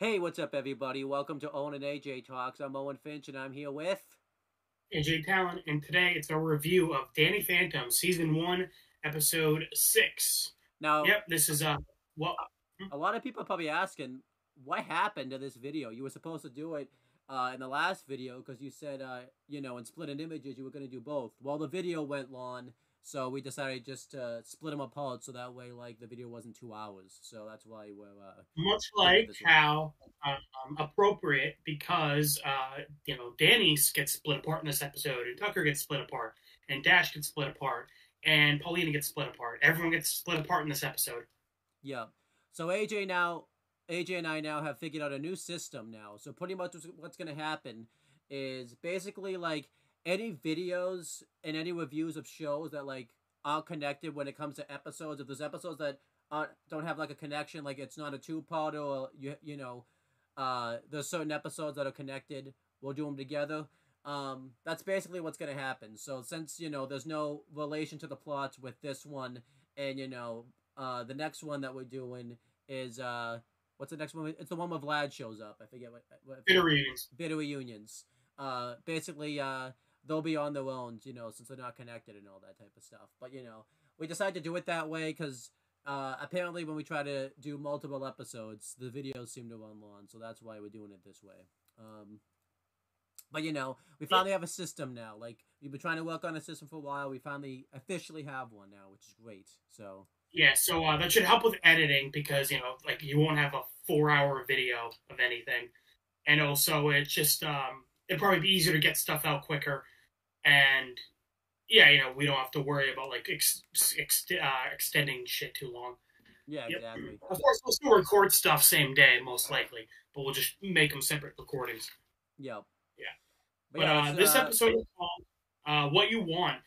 Hey, what's up, everybody? Welcome to Owen and AJ Talks. I'm Owen Finch, and I'm here with AJ Tallent, and today it's a review of Danny Phantom, season one, episode six. now. Yep, this is uh, well, A lot of people are probably asking what happened to this video. You were supposed to do it uh, in the last video because you said, uh, you know, in splitting images you were going to do both. Well, the video went long, so we decided just to split them apart so that way, like, the video wasn't two hours. So that's why we're. Uh, much like how um, appropriate because uh, you know Danny gets split apart in this episode, and Tucker gets split apart, and Dash gets split apart, and Paulina gets split apart. Everyone gets split apart in this episode. Yeah. So AJ now, AJ and I now have figured out a new system now. So pretty much what's going to happen is basically like any videos and any reviews of shows that like aren't connected when it comes to episodes. If there's episodes that aren't don't have like a connection, like it's not a two part or you you know, uh, there's certain episodes that are connected. We'll do them together. Um, that's basically what's gonna happen. So since you know there's no relation to the plots with this one, and you know uh, the next one that we're doing is uh, what's the next one? It's the one where Vlad shows up. I forget what. what Bitter readings. bitter reunions. Uh, basically, uh, they'll be on their own, you know, since they're not connected and all that type of stuff. But you know, we decided to do it that way because uh, apparently when we try to do multiple episodes, the videos seem to run long, so that's why we're doing it this way. Um, but you know, we finally have a system now. Like we've been trying to work on a system for a while. We finally officially have one now, which is great. So Yeah, so uh, that should help with editing because you know, like you won't have a four-hour video of anything, and also it's just um, it'd probably be easier to get stuff out quicker, and yeah, you know, we don't have to worry about like ex- ex- uh, extending shit too long. yeah, Yep. exactly. Of course, we'll still record stuff same day, most likely, but we'll just make them separate recordings. Yep. Yeah. But, But yeah, uh, this uh, episode is called uh, "What You Want."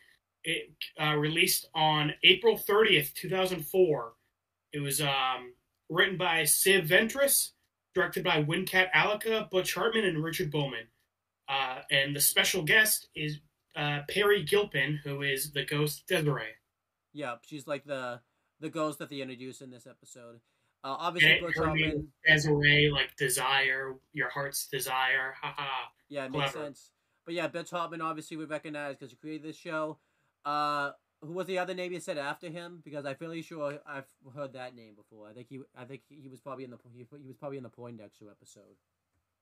It uh, released on April thirtieth, two thousand four. It was um, written by Sib Ventress, directed by Wincat Alcala, Butch Hartman, and Richard Bowman. Uh, and the special guest is uh, Peri Gilpin, who is the ghost Desiree. Yeah, she's like the the ghost that they introduced in this episode. Uh, obviously, Butch Hartman. Desiree, like desire, your heart's desire. Haha. Yeah, it makes sense. But yeah, Butch Hartman obviously we recognize because he created this show. Uh, who was the other name you said after him? Because I'm fairly sure I've heard that name before. I think he, I think he was probably in the he, he was probably in the Poindexter episode.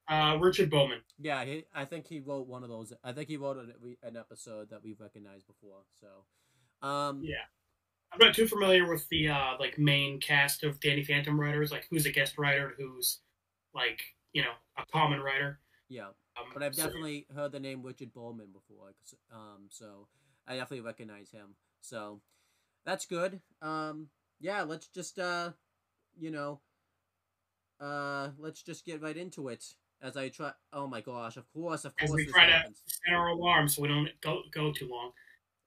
Uh, Richard Bowman. Yeah, he, I think he wrote one of those. I think he wrote an, an episode that we've recognized before. So, um, Yeah. I'm not too familiar with the uh, like main cast of Danny Phantom writers, like who's a guest writer, who's like you know a common writer. yeah. Um, But I've so- definitely heard the name Richard Bowman before. um, so I definitely recognize him. So that's good. Um, yeah, let's just uh, you know, uh, let's just get right into it. As I try, oh my gosh, of course, of as course, we this try to set our alarm so we don't go go too long.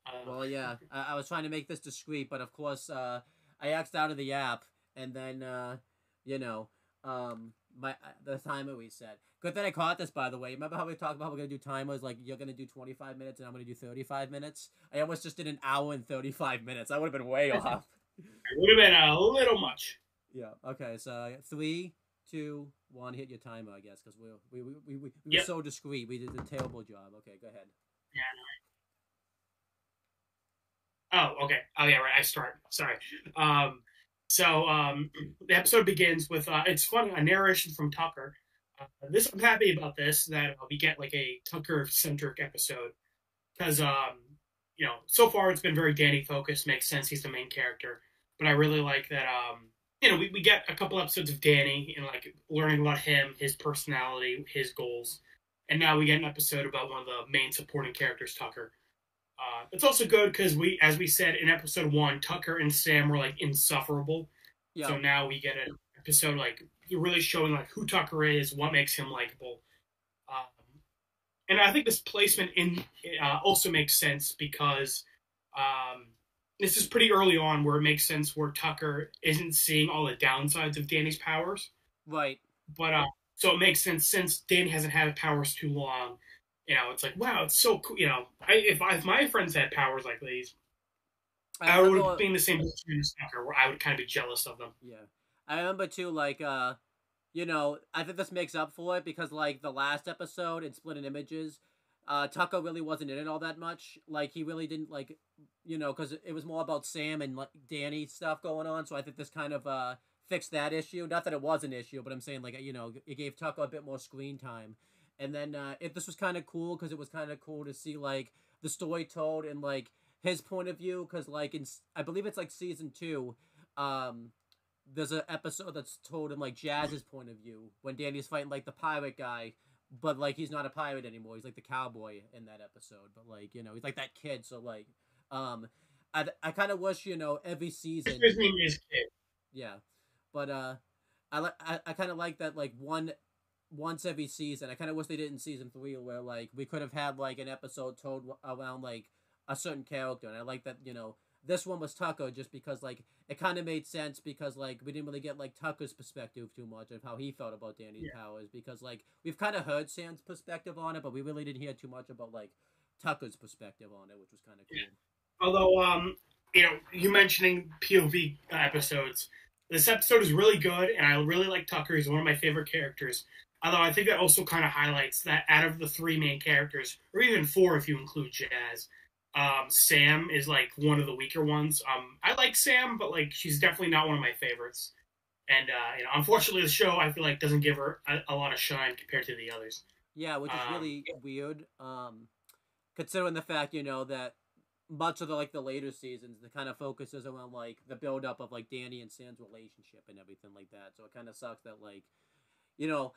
Uh, Well, yeah, I, I was trying to make this discreet, but of course, uh, I axed out of the app, and then, uh, you know, um, my uh, the timer we set. Good thing I caught this, by the way. Remember how we talked about we're gonna do timers? Like you're gonna do 25 minutes, and I'm gonna do 35 minutes. I almost just did an hour and 35 minutes. I would have been way off. it would have been a little much. yeah. Okay. So three, two, one. Hit your timer, I guess, because we we we we, we, Yep. were so discreet. We did a terrible job. Okay, go ahead. Yeah. Oh, okay. Oh, yeah, right. I start. Sorry. Um, so um, the episode begins with uh, it's funny a narration from Tucker. Uh, this I'm happy about this that uh, we get like a Tucker centric episode because um, you know so far it's been very Danny focused. Makes sense. He's the main character, but I really like that. Um, you know, we, we get a couple episodes of Danny and like learning about him, his personality, his goals, and now we get an episode about one of the main supporting characters, Tucker. Uh, it's also good because we, as we said in episode one, Tucker and Sam were like insufferable. Yeah. So now we get an episode like really showing like who Tucker is, what makes him likable. Um, and I think this placement in uh, also makes sense because um, this is pretty early on where it makes sense where Tucker isn't seeing all the downsides of Danny's powers, right. but uh, so it makes sense since Danny hasn't had powers too long. You know, it's like wow, it's so cool. You know, I, if I, if my friends had powers like these, I, would remember- be in the same position as Tucker, where I would kind of be jealous of them. Yeah. I remember too, like, uh, you know, I think this makes up for it because like the last episode in Splitting Images, uh, Tucker really wasn't in it all that much. Like he really didn't like, you know, because it was more about Sam and like Danny stuff going on. So I think this kind of uh fixed that issue. Not that it was an issue, but I'm saying like you know it gave Tucker a bit more screen time. And then uh, it this was kind of cool because it was kind of cool to see like the story told in like his point of view because like in I believe it's like season two, um, there's an episode that's told in like Jazz's point of view when Danny's fighting like the pirate guy, but like he's not a pirate anymore. He's like the cowboy in that episode, but like you know he's like that kid. So like, um, I I kind of wish you know every season. His name is Kid. Yeah, but uh, I like I, I kind of like that like one once every season. I kind of wish they did in season three where like we could have had like an episode told around like a certain character, and I like that you know this one was Tucker just because like it kind of made sense because like we didn't really get like Tucker's perspective too much of how he felt about Danny's yeah. powers because like we've kind of heard Sam's perspective on it, but we really didn't hear too much about like Tucker's perspective on it, which was kind of cool. Yeah. Although um you know you mentioning POV episodes, this episode is really good, and I really like Tucker. He's one of my favorite characters. Although I think that also kind of highlights that out of the three main characters, or even four if you include Jazz, um, Sam is like one of the weaker ones. Um, I like Sam, but like she's definitely not one of my favorites. And uh, you know, unfortunately, the show I feel like doesn't give her a, a lot of shine compared to the others. Yeah, which is um, really weird. Um, considering the fact you know that much of the like the later seasons, the kind of focuses around like the build up of like Danny and Sam's relationship and everything like that. So it kind of sucks that like, you know,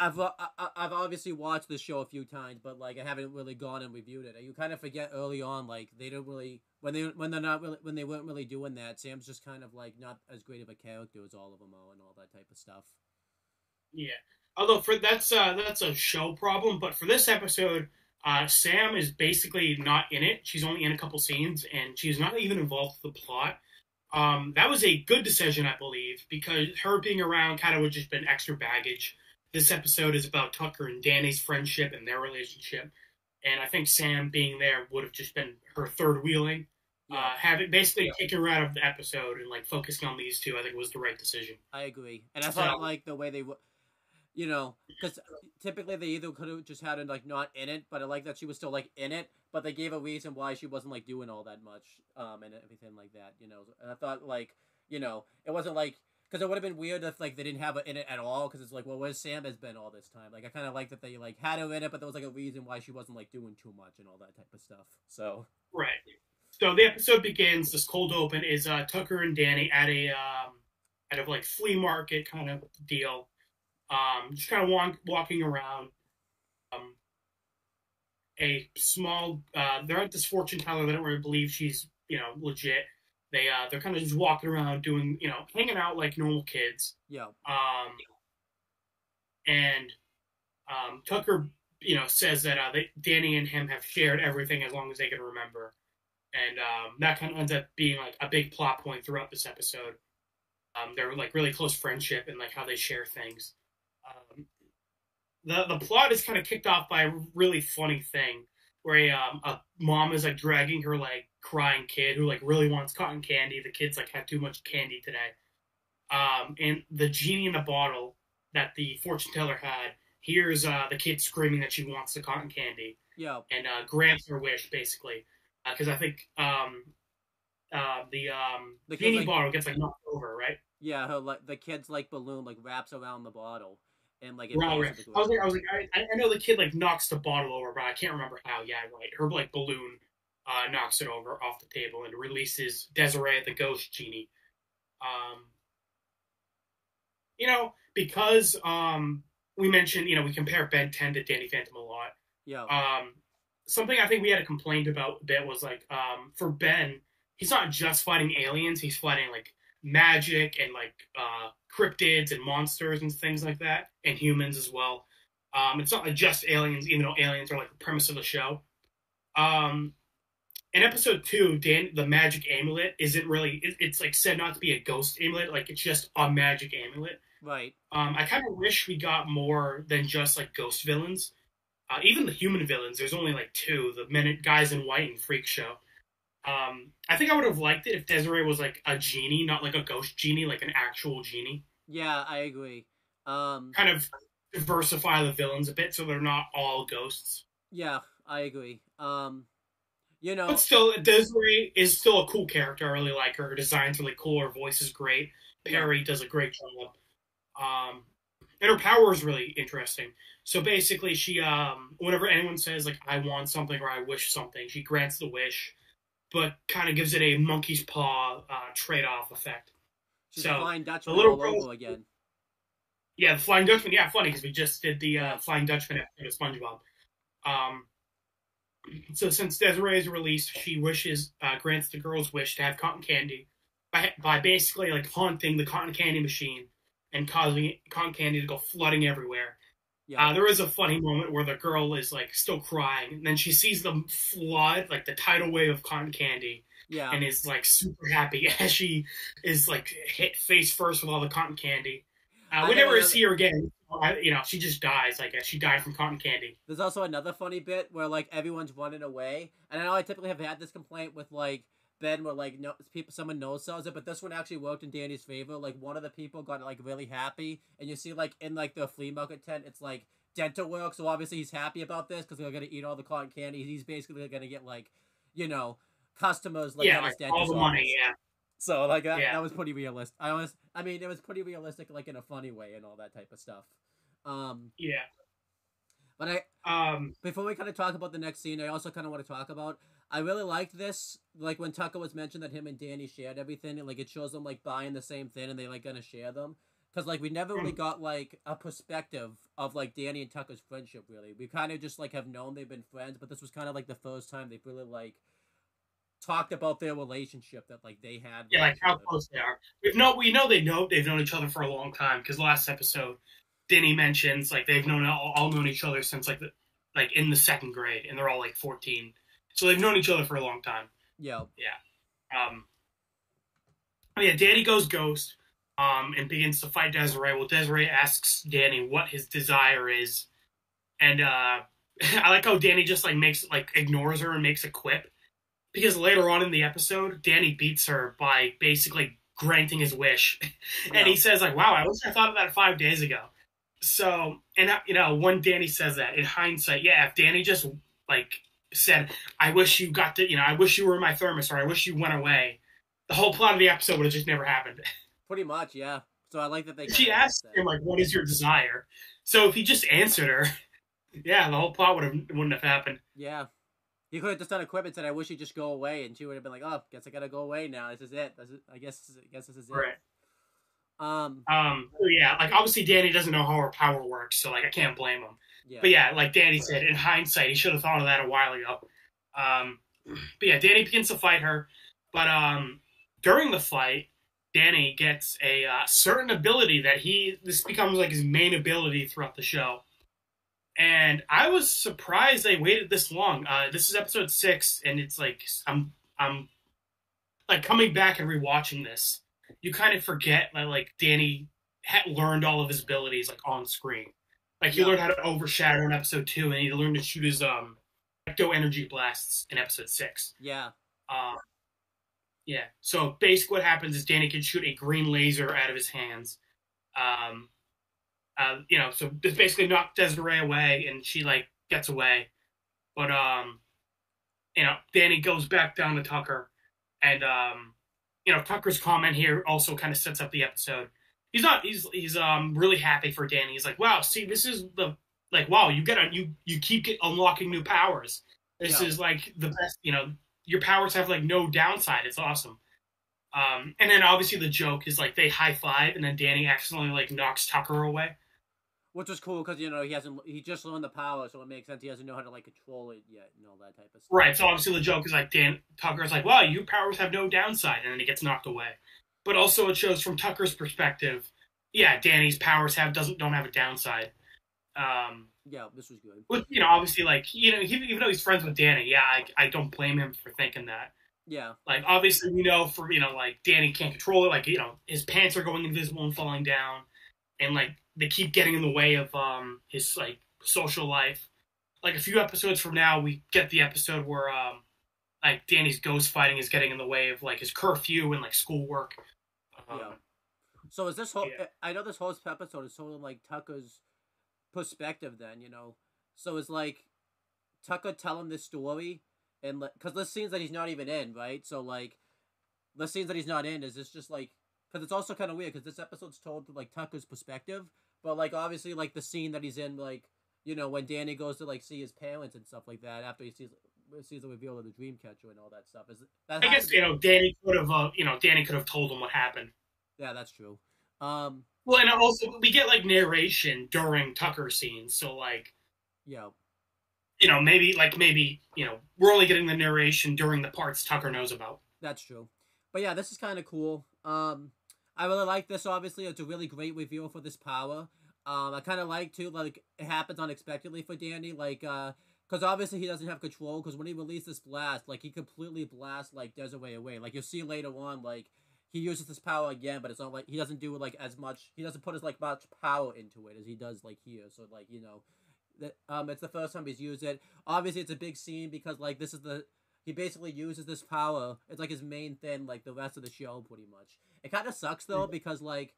I've uh, I've obviously watched the show a few times, but like I haven't really gone and reviewed it. You kind of forget early on, like they don't really when they when they're not really when they weren't really doing that. Sam's just kind of like not as great of a character as all of them are, and all that type of stuff. Yeah, although for that's uh, that's a show problem, but for this episode, uh, Sam is basically not in it. She's only in a couple scenes, and she's not even involved with the plot. Um, that was a good decision, I believe, because her being around kind of would just been extra baggage this episode is about Tucker and Danny's friendship and their relationship. And I think Sam being there would have just been her third wheeling. Yeah. Uh, having basically yeah. taken her out of the episode and like focusing on these two, I think was the right decision. I agree, and I thought so, like the way they, you know, because typically they either could have just had her like not in it, but I like that she was still like in it, but they gave a reason why she wasn't like doing all that much, um, and everything like that, you know. And I thought like, you know, it wasn't like because it would have been weird if like they didn't have it in it at all. Because it's like, well, where's Sam has been all this time? Like, I kind of like that they like had her in it, but there was like a reason why she wasn't like doing too much and all that type of stuff. So right. So the episode begins. This cold open is uh, Tucker and Danny at a um, at a like flea market kind of deal. Um, just kind of walk, walking around. Um, a small. Uh, they're at this fortune teller. They don't really believe she's you know legit they uh they're kind of just walking around doing you know hanging out like normal kids. Yeah. Um. And um, Tucker, you know, says that uh, they, Danny and him have shared everything as long as they can remember, and um, that kind of ends up being like a big plot point throughout this episode. Um, they're like really close friendship and like how they share things. Um, the the plot is kind of kicked off by a really funny thing where a, um, a mom is like dragging her like crying kid who like really wants cotton candy. The kid's like had too much candy today. Um, and the genie in the bottle that the fortune teller had hears uh, the kid screaming that she wants the cotton candy. Yeah. And uh, grants her wish basically because uh, I think um, uh, the um, the genie like, bottle gets like knocked over, right? Yeah, her like the kid's like balloon like wraps around the bottle and like it right, right. I was like, I was like, I, I know the kid like knocks the bottle over, but I can't remember how. Yeah, right. Her like balloon uh, knocks it over off the table and releases Desiree the ghost genie. Um, you know, because um, we mentioned, you know, we compare Ben 10 to Danny Phantom a lot. Yeah. Um, something I think we had a complaint about a bit was like, um, for Ben, he's not just fighting aliens; he's fighting like magic and like uh, cryptids and monsters and things like that, and humans as well. Um, it's not like just aliens, even though aliens are like the premise of the show. Um, in episode two, Dan, the magic amulet isn't really. It, it's like said not to be a ghost amulet. Like it's just a magic amulet. Right. Um, I kind of wish we got more than just like ghost villains. Uh, even the human villains, there's only like two: the men, guys in white and Freak Show. Um, I think I would have liked it if Desiree was like a genie, not like a ghost genie, like an actual genie. Yeah, I agree. Um, kind of diversify the villains a bit so they're not all ghosts. yeah, I agree. Um, you know, But still, Desiree is still a cool character. I really like her. Her design's really cool. Her voice is great. Peri does a great job. Um, and her power is really interesting. So basically, she um, whenever anyone says like "I want something" or "I wish something," she grants the wish, but kind of gives it a monkey's paw uh, trade-off effect. she's so, a flying Dutchman little all over again. Yeah, the Flying Dutchman. Yeah, funny because we just did the uh, Flying Dutchman episode of SpongeBob. Um, so since Desiree is released, she wishes uh, grants the girl's wish to have cotton candy by by basically like haunting the cotton candy machine and causing cotton candy to go flooding everywhere. Yeah, Uh, there is a funny moment where the girl is like still crying, and then she sees the flood like the tidal wave of cotton candy, yeah, and is like super happy as she is like hit face first with all the cotton candy. Uh, we never see her again. I, you know, she just dies. I guess she died from cotton candy. There's also another funny bit where like everyone's running away, and I know I typically have had this complaint with like Ben, where like no people, someone knows sells it, but this one actually worked in Danny's favor. Like one of the people got like really happy, and you see like in like the flea market tent, it's like dental work, so obviously he's happy about this because they're gonna eat all the cotton candy. He's basically gonna get like, you know, customers like yeah, like all the money. office. Yeah, So like that, Yeah. that was pretty realistic. I was, I mean, it was pretty realistic, like in a funny way and all that type of stuff. Um, yeah. but I, Um, before we kind of talk about the next scene, I also kind of want to talk about. I really liked this, like when Tucker was mentioned that him and Danny shared everything, and like it shows them like buying the same thing and they like gonna share them. Cause like we never really got like a perspective of like Danny and Tucker's friendship. Really, we kind of just like have known they've been friends, but this was kind of like the first time they've really like talked about their relationship that like they had. yeah, like how close they are. We've know we know they know they've known each other for a long time because last episode, Denny mentions like they've known all, all known each other since like the like in the second grade, and they're all like fourteen, so they've known each other for a long time. Yeah, Um, oh yeah, Danny goes ghost, um, and begins to fight Desiree. Well, Desiree asks Danny what his desire is, and uh, I like how Danny just like makes like ignores her and makes a quip, because later on in the episode, Danny beats her by basically granting his wish, and he says like, "Wow, I wish I thought of that five days ago." So, and uh, you know, when Danny says that, in hindsight, yeah, if Danny just like said, I wish you got to, you know, I wish you were in my thermos or I wish you went away. The whole plot of the episode would have just never happened. pretty much. Yeah. So I like that they. She asked him like, "What is your desire?" So if he just answered her, yeah, the whole plot would have wouldn't have happened. Yeah. He could have just done a quip and said, "I wish you'd just go away," and she would have been like, "Oh, guess I gotta go away now. This is it. This is, I guess. I guess this is it." Right. Um. Um. yeah, like obviously Danny doesn't know how her power works, so like I can't blame him. Yeah. But yeah, like Danny said, in hindsight, he should have thought of that a while ago. Um, but yeah, Danny begins to fight her, but um, during the fight, Danny gets a uh, certain ability that he this becomes like his main ability throughout the show. And I was surprised they waited this long. Uh, this is episode six, and it's like I'm I'm like coming back and rewatching this. You kind of forget that like Danny had learned all of his abilities like on screen. Like he Yeah. learned how to overshadow in episode two, and he learned to shoot his um ecto energy blasts in episode six. Yeah. Uh, yeah. So basically, what happens is Danny can shoot a green laser out of his hands. Um, uh, you know, so this basically knocked Desiree away, and she like gets away. But um, you know, Danny goes back down to Tucker, and um, you know, Tucker's comment here also kind of sets up the episode. He's not. He's he's um really happy for Danny. He's like, wow, see, this is the like, wow, you get on you you keep get, unlocking new powers. This Yeah. is like the best. You know, your powers have like no downside. It's awesome. Um, and then obviously the joke is like they high five, and then Danny accidentally like knocks Tucker away. Which was cool because you know he hasn't. He just learned the power, so it makes sense. He doesn't know how to like control it yet and all that type of stuff. Right. So obviously the joke is like Dan Tucker's like, "Wow, your powers have no downside," and then he gets knocked away. But also it shows from Tucker's perspective, yeah, Danny's powers have doesn't don't have a downside. Um, Yeah, this was good. But you know obviously like you know he, even though he's friends with Danny, yeah, I I don't blame him for thinking that. Yeah. Like obviously we know for you know like Danny can't control it. Like you know his pants are going invisible and falling down, and like they keep getting in the way of um his like social life. Like a few episodes from now, we get the episode where um like Danny's ghost fighting is getting in the way of like his curfew and like schoolwork. Um, Yeah. So is this whole? Yeah. I know this whole episode is sort of like Tucker's perspective. Then you know, so it's like Tucker telling this story, and because the scenes that he's not even in, right? So like, the scenes that he's not in is this just like because it's also kind of weird because this episode's told through like Tucker's perspective, but like obviously like the scene that he's in, like you know when Danny goes to like see his parents and stuff like that after he sees sees the reveal of the dream catcher and all that stuff. Is that I guess you know Danny could have, uh, you know, Danny could have told him what happened. Yeah, that's true. Um, Well, and also we get like narration during Tucker scenes, so like yeah, you know maybe like maybe you know we're only getting the narration during the parts Tucker knows about. That's true. But yeah, this is kind of cool. Um, I really like this. Obviously, it's a really great reveal for this power. Um, I kind of like too, like it happens unexpectedly for Danny, like uh, because obviously he doesn't have control. Because when he released this blast, like he completely blasts like Desiree away. Like you'll see later on, like he uses this power again, but it's not like he doesn't do like as much. He doesn't put as like much power into it as he does like here. So like you know, that um, it's the first time he's used it. Obviously, it's a big scene because like this is the he basically uses this power. It's like his main thing, like the rest of the show, pretty much. It kind of sucks though because like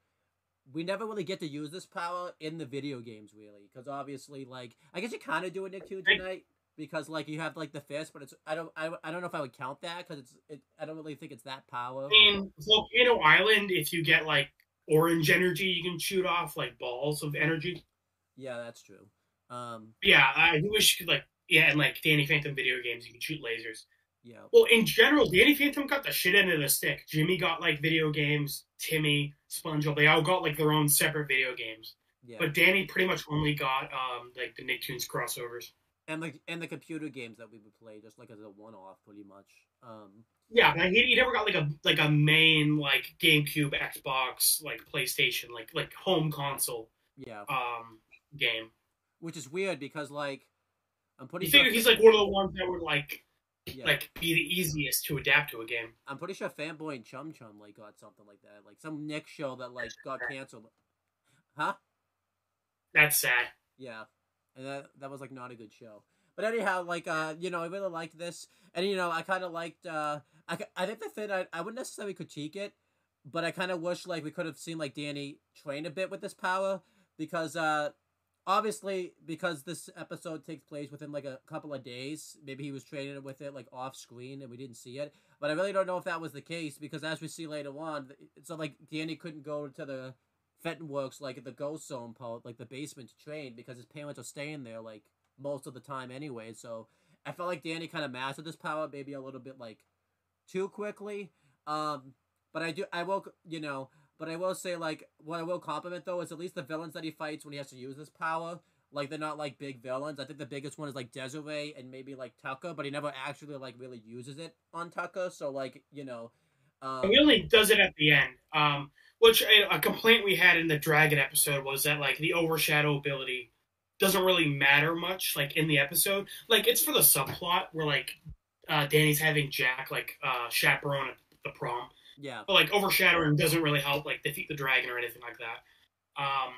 we never really get to use this power in the video games, really. Because obviously, like I guess you kind of do it Nicktoons Unite because like you have like the fist, but it's I don't I, I don't know if I would count that because it's it I don't really think it's that power. I mean, Volcano Island, if you get like orange energy, you can shoot off like balls of energy. Yeah, that's true. Um, Yeah, I wish you could like yeah, and like Danny Phantom video games, you can shoot lasers. Yeah, Well, in general, Danny Phantom got the shit end of the stick. Jimmy got like video games. Timmy, SpongeBob, they all got like their own separate video games. yeah, But Danny pretty much only got um like the Nicktoons crossovers. and like and the computer games that we would play just like as a one off, pretty much. Um, Yeah, but he, he never got like a like a main like GameCube, Xbox, like PlayStation, like like home console yeah, um game. which is weird because like I'm pretty You sure figure he's like one of the ones that would like yeah. like be the easiest to adapt to a game. I'm pretty sure Fanboy and Chum Chum like got something like that, like some Nick show that like got canceled. Huh? That's sad. Yeah, and that that was like not a good show. But anyhow, like uh, you know, I really liked this, and you know, I kind of liked. uh I I think the thing I I wouldn't necessarily critique it, but I kind of wish like we could have seen like Danny train a bit with this power because uh obviously because this episode takes place within like a couple of days maybe he was training with it like off screen and we didn't see it but i really don't know if that was the case because as we see later on so like danny couldn't go to the fenton works like the ghost zone part like the basement to train because his parents are staying there like most of the time anyway so i felt like danny kind of mastered this power maybe a little bit like too quickly um but i do i will you know but I will say, like, what I will compliment though is at least the villains that he fights when he has to use this power. Like they're not like big villains. I think the biggest one is like Desiree and maybe like Tucker, but he never actually like really uses it on Tucker. So like you know, um, He only does it at the end. Um, which a, a complaint we had in the Dragon episode was that like the overshadow ability doesn't really matter much like in the episode. Like it's for the subplot where like uh, Danny's having Jack like uh, chaperone at the prom. Yeah, but like overshadowing doesn't really help like defeat the dragon or anything like that. Um,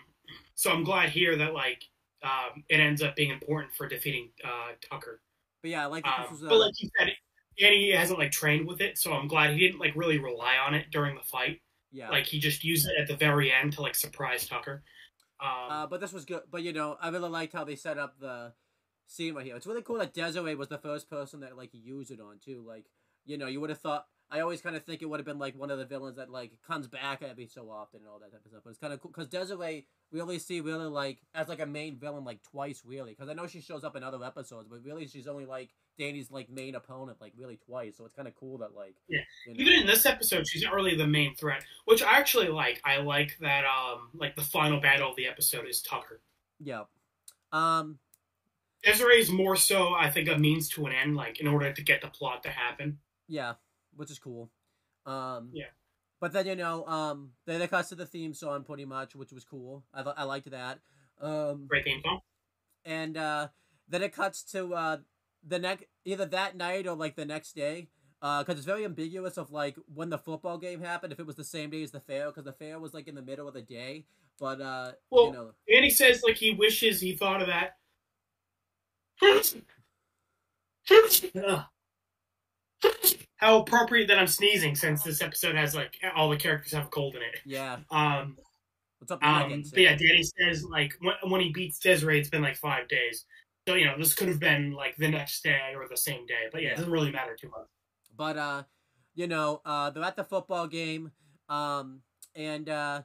so I'm glad here that like um, it ends up being important for defeating uh, Tucker. but yeah, I like Um, this was. Uh, but like you said, Danny hasn't like trained with it, so I'm glad he didn't like really rely on it during the fight. yeah, Like he just used it at the very end to like surprise Tucker. Um, Uh, but this was good. But you know, I really liked how they set up the scene right here. It's really cool that Desiree was the first person that like used it on too. Like, you know, you would have thought. I always kind of think it would have been like one of the villains that like comes back every so often and all that type of stuff. But it's kind of cool because Desiree we only see really like as like a main villain like twice really. Because I know she shows up in other episodes, but really she's only like Danny's like main opponent like really twice. So it's kind of cool that like Yeah. you know- even in this episode, she's not really the main threat, which I actually like. I like that. Um, like the final battle of the episode is Tucker. yeah. Um. Desiree is more so, I think, a means to an end, like in order to get the plot to happen. Yeah, which is cool. Um, Yeah. But then you know, um, then it cuts to the theme song pretty much, which was cool. I th- I liked that. Um, Great theme song. and uh, then it cuts to uh, the next either that night or like the next day. Because it's very ambiguous of like when the football game happened, if it was the same day as the fair, because the fair was like in the middle of the day. But uh, Well, you know, And he says like he wishes he thought of that. how appropriate that I'm sneezing since this episode has like all the characters have a cold in it. Yeah. Um, What's up? Um, but yeah, Danny says like when, when he beats Desiree, it's been like five days. So you know, this could have been like the next day or the same day. But yeah, Yeah. it doesn't really matter too much. But uh, you know, uh, they're at the football game, um, and uh,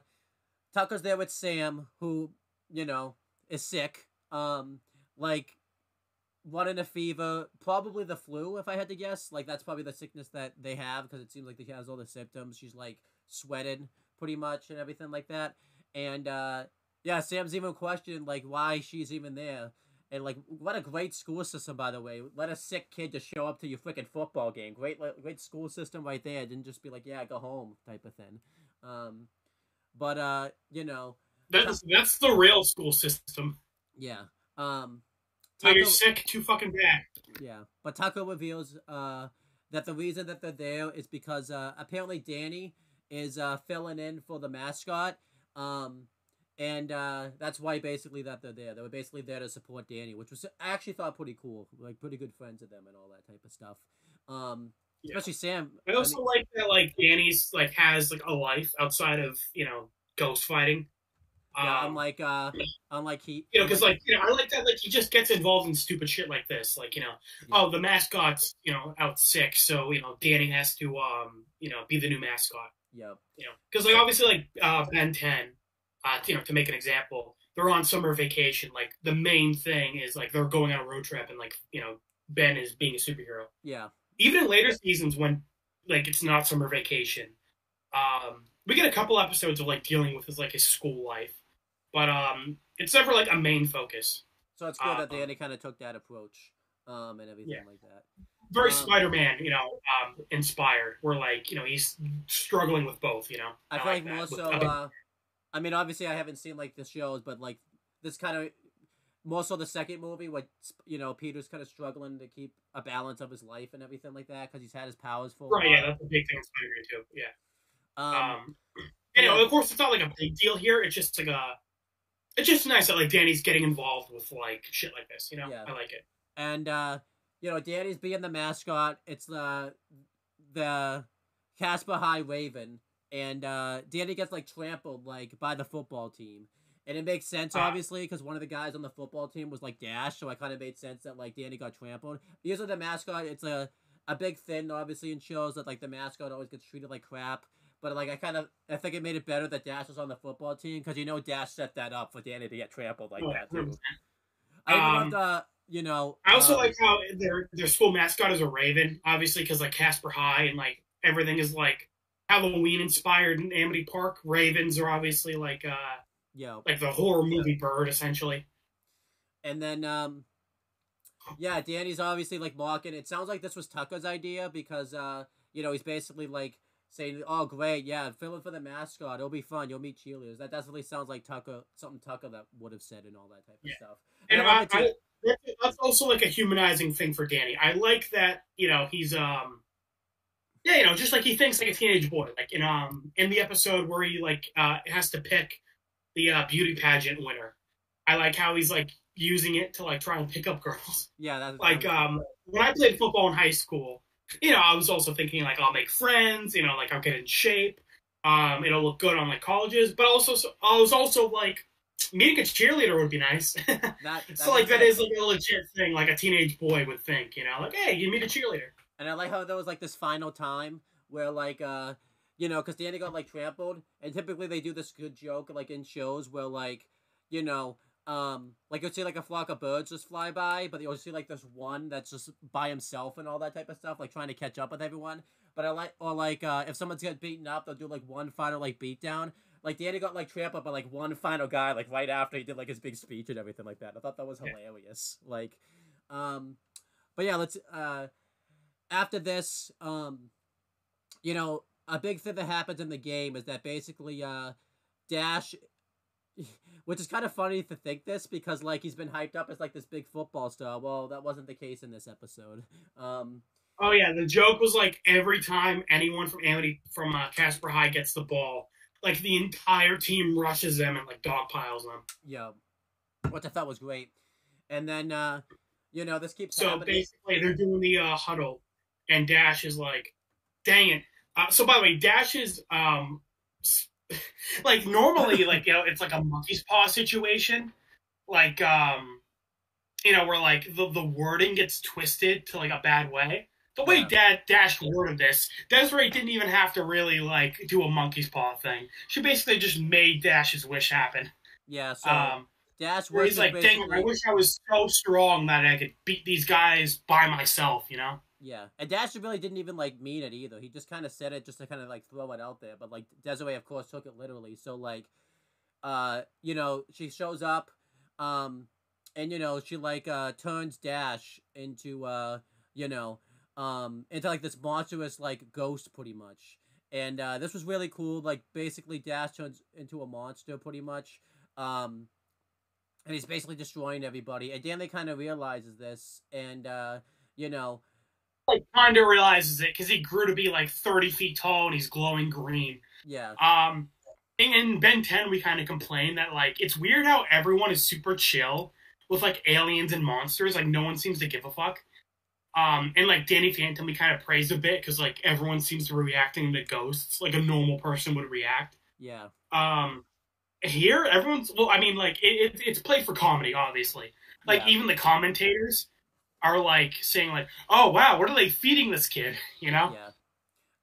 Tucker's there with Sam, who you know is sick, um, like running a fever, probably the flu, if I had to guess. Like that's probably the sickness that they have because it seems like she has all the symptoms. She's like sweating pretty much and everything like that, and uh, yeah, Sam's even questioned like why she's even there. And like, what a great school system, by the way. Let a sick kid just show up to your freaking football game. Great, great school system right there. Didn't just be like, yeah, go home type of thing. Um, but uh, you know, That's that's the real school system. yeah. Um, So you're sick, too fucking bad. yeah, but Tucker reveals uh that the reason that they're there is because uh apparently Danny is uh filling in for the mascot. Um, and uh, that's why basically that they're there. They were basically there to support Danny, which was I actually thought pretty cool. Like pretty good friends of them and all that type of stuff. Um, Yeah. especially Sam. I also mean- like that like Danny's like has like a life outside of you know ghost fighting. Yeah, Um, unlike uh, unlike he, you know, because like you know, I like that like he just gets involved in stupid shit like this. Like you know, Yeah. oh the mascot's you know out sick, so you know Danny has to um you know be the new mascot. Yep. You know, because like obviously like uh, Ben Ten, uh, you know, to make an example, they're on summer vacation. Like the main thing is like they're going on a road trip, and like you know Ben is being a superhero. yeah, Even in later seasons when like it's not summer vacation, um, we get a couple episodes of like dealing with his like his school life, but um, it's never like a main focus. So it's good that Um, kind of took that approach, um, and everything Yeah. like that. Very Um, Spider-Man, you know, um, inspired. Where like you know he's struggling with both. You know, I feel like more so. Uh, I mean, obviously, I haven't seen like the shows, but like this kind of more so the second movie, where you know Peter's kind of struggling to keep a balance of his life and everything like that because he's had his powers for. a right? Yeah, that's a big thing in Spider-Man too. Yeah. Um, Um, know, yeah. of course, it's not like a big deal here. It's just like a, it's just nice that like Danny's getting involved with like shit like this. You know, Yeah. I like it. and uh, you know, Danny's being the mascot. It's the the Casper High Raven, and uh, Danny gets like trampled like by the football team. And it makes sense, Ah. obviously, because one of the guys on the football team was like Dash, so it kind of made sense that like Danny got trampled. Usually, the mascot, it's a a big thing, obviously, in shows that like the mascot always gets treated like crap. But like, I kind of I think it made it better that Dash was on the football team because you know Dash set that up for Danny to get trampled like Oh, that too. 100%. I even Um, loved, uh, you know. I also um, like how their their school mascot is a raven, obviously, because like Casper High and like everything is like Halloween inspired in Amity Park. Ravens are obviously like uh yeah like the horror movie bird, essentially. And then, um, yeah, Danny's obviously like mocking. It sounds like this was Tucker's idea because, uh, you know, he's basically like saying, "Oh, great, yeah, fill in for the mascot. It'll be fun. You'll meet cheerleaders." That definitely sounds like Tucker, something Tucker that would have said and all that type of stuff. And I I, love it too. I, that's- that's also like a humanizing thing for Danny. I like that, you know, he's um yeah, you know, just like he thinks like a teenage boy. Like in um in the episode where he like uh has to pick the uh, beauty pageant winner. I like how he's like using it to like try and pick up girls. yeah, that's Like um when I played football in high school, you know, I was also thinking like I'll make friends, you know, like I'll get in shape. Um, it'll look good on like colleges, but also so, I was also like meeting a cheerleader would be nice. that. that So like that makes is like a legit thing, like a teenage boy would think, you know, like hey, you meet a cheerleader. And I like how there was like this final time where like uh you know because Danny got like trampled, and typically they do this good joke like in shows where like you know um like you'll see like a flock of birds just fly by, but you'll see like this one that's just by himself and all that type of stuff, like trying to catch up with everyone. But I like or like uh if someone's get beaten up, they'll do like one final like beat down. Like Danny got like trampled by like one final guy like right after he did like his big speech and everything like that. I thought that was Yeah. hilarious. Like, um, but yeah, let's uh after this, um, you know, a big thing that happens in the game is that basically, uh, Dash, which is kind of funny to think this because like he's been hyped up as like this big football star. Well, that wasn't the case in this episode. Um, Oh yeah, the joke was like every time anyone from Amity from uh, Casper High gets the ball, like the entire team rushes them and like dog piles them. yeah, which I thought was great. And then, uh, you know, this keeps So happening. basically, they're doing the uh, huddle, and Dash is like, dang it. Uh, so by the way, Dash is um like normally like you know it's like a monkey's paw situation, like um you know where like the the wording gets twisted to like a bad way. The way Yeah. Dad Dash worded this, Desiree didn't even have to really like do a monkey's paw thing. She basically just made Dash's wish happen. Yeah, so Um, Dash where works he's like, "Dang, it, I wish I was so strong that I could beat these guys by myself," you know? Yeah, and Dash really didn't even like mean it either. He just kind of said it just to kind of like throw it out there. But like Desiree, of course, took it literally. So like, uh, you know, she shows up, um, and you know she like uh turns Dash into uh, you know, um, into like this monstrous like ghost pretty much. And uh, this was really cool. Like basically, Dash turns into a monster pretty much. Um, and he's basically destroying everybody. And Danley kind of realizes this, and uh, you know. Like, kind of realizes it because he grew to be like 30 feet tall and he's glowing green. Yeah, Um, in, Ben 10, we kind of complain that, like, it's weird how everyone is super chill with, like, aliens and monsters. Like, no one seems to give a fuck. Um, and, like, Danny Phantom, we kind of praise a bit because, like, everyone seems to be reacting to ghosts like a normal person would react. yeah. Um, here, everyone's, well, I mean, like, it, it, it's played for comedy, obviously. Like, Yeah. even the commentators are, like, saying, like, oh, wow, what are they feeding this kid? You know? Yeah.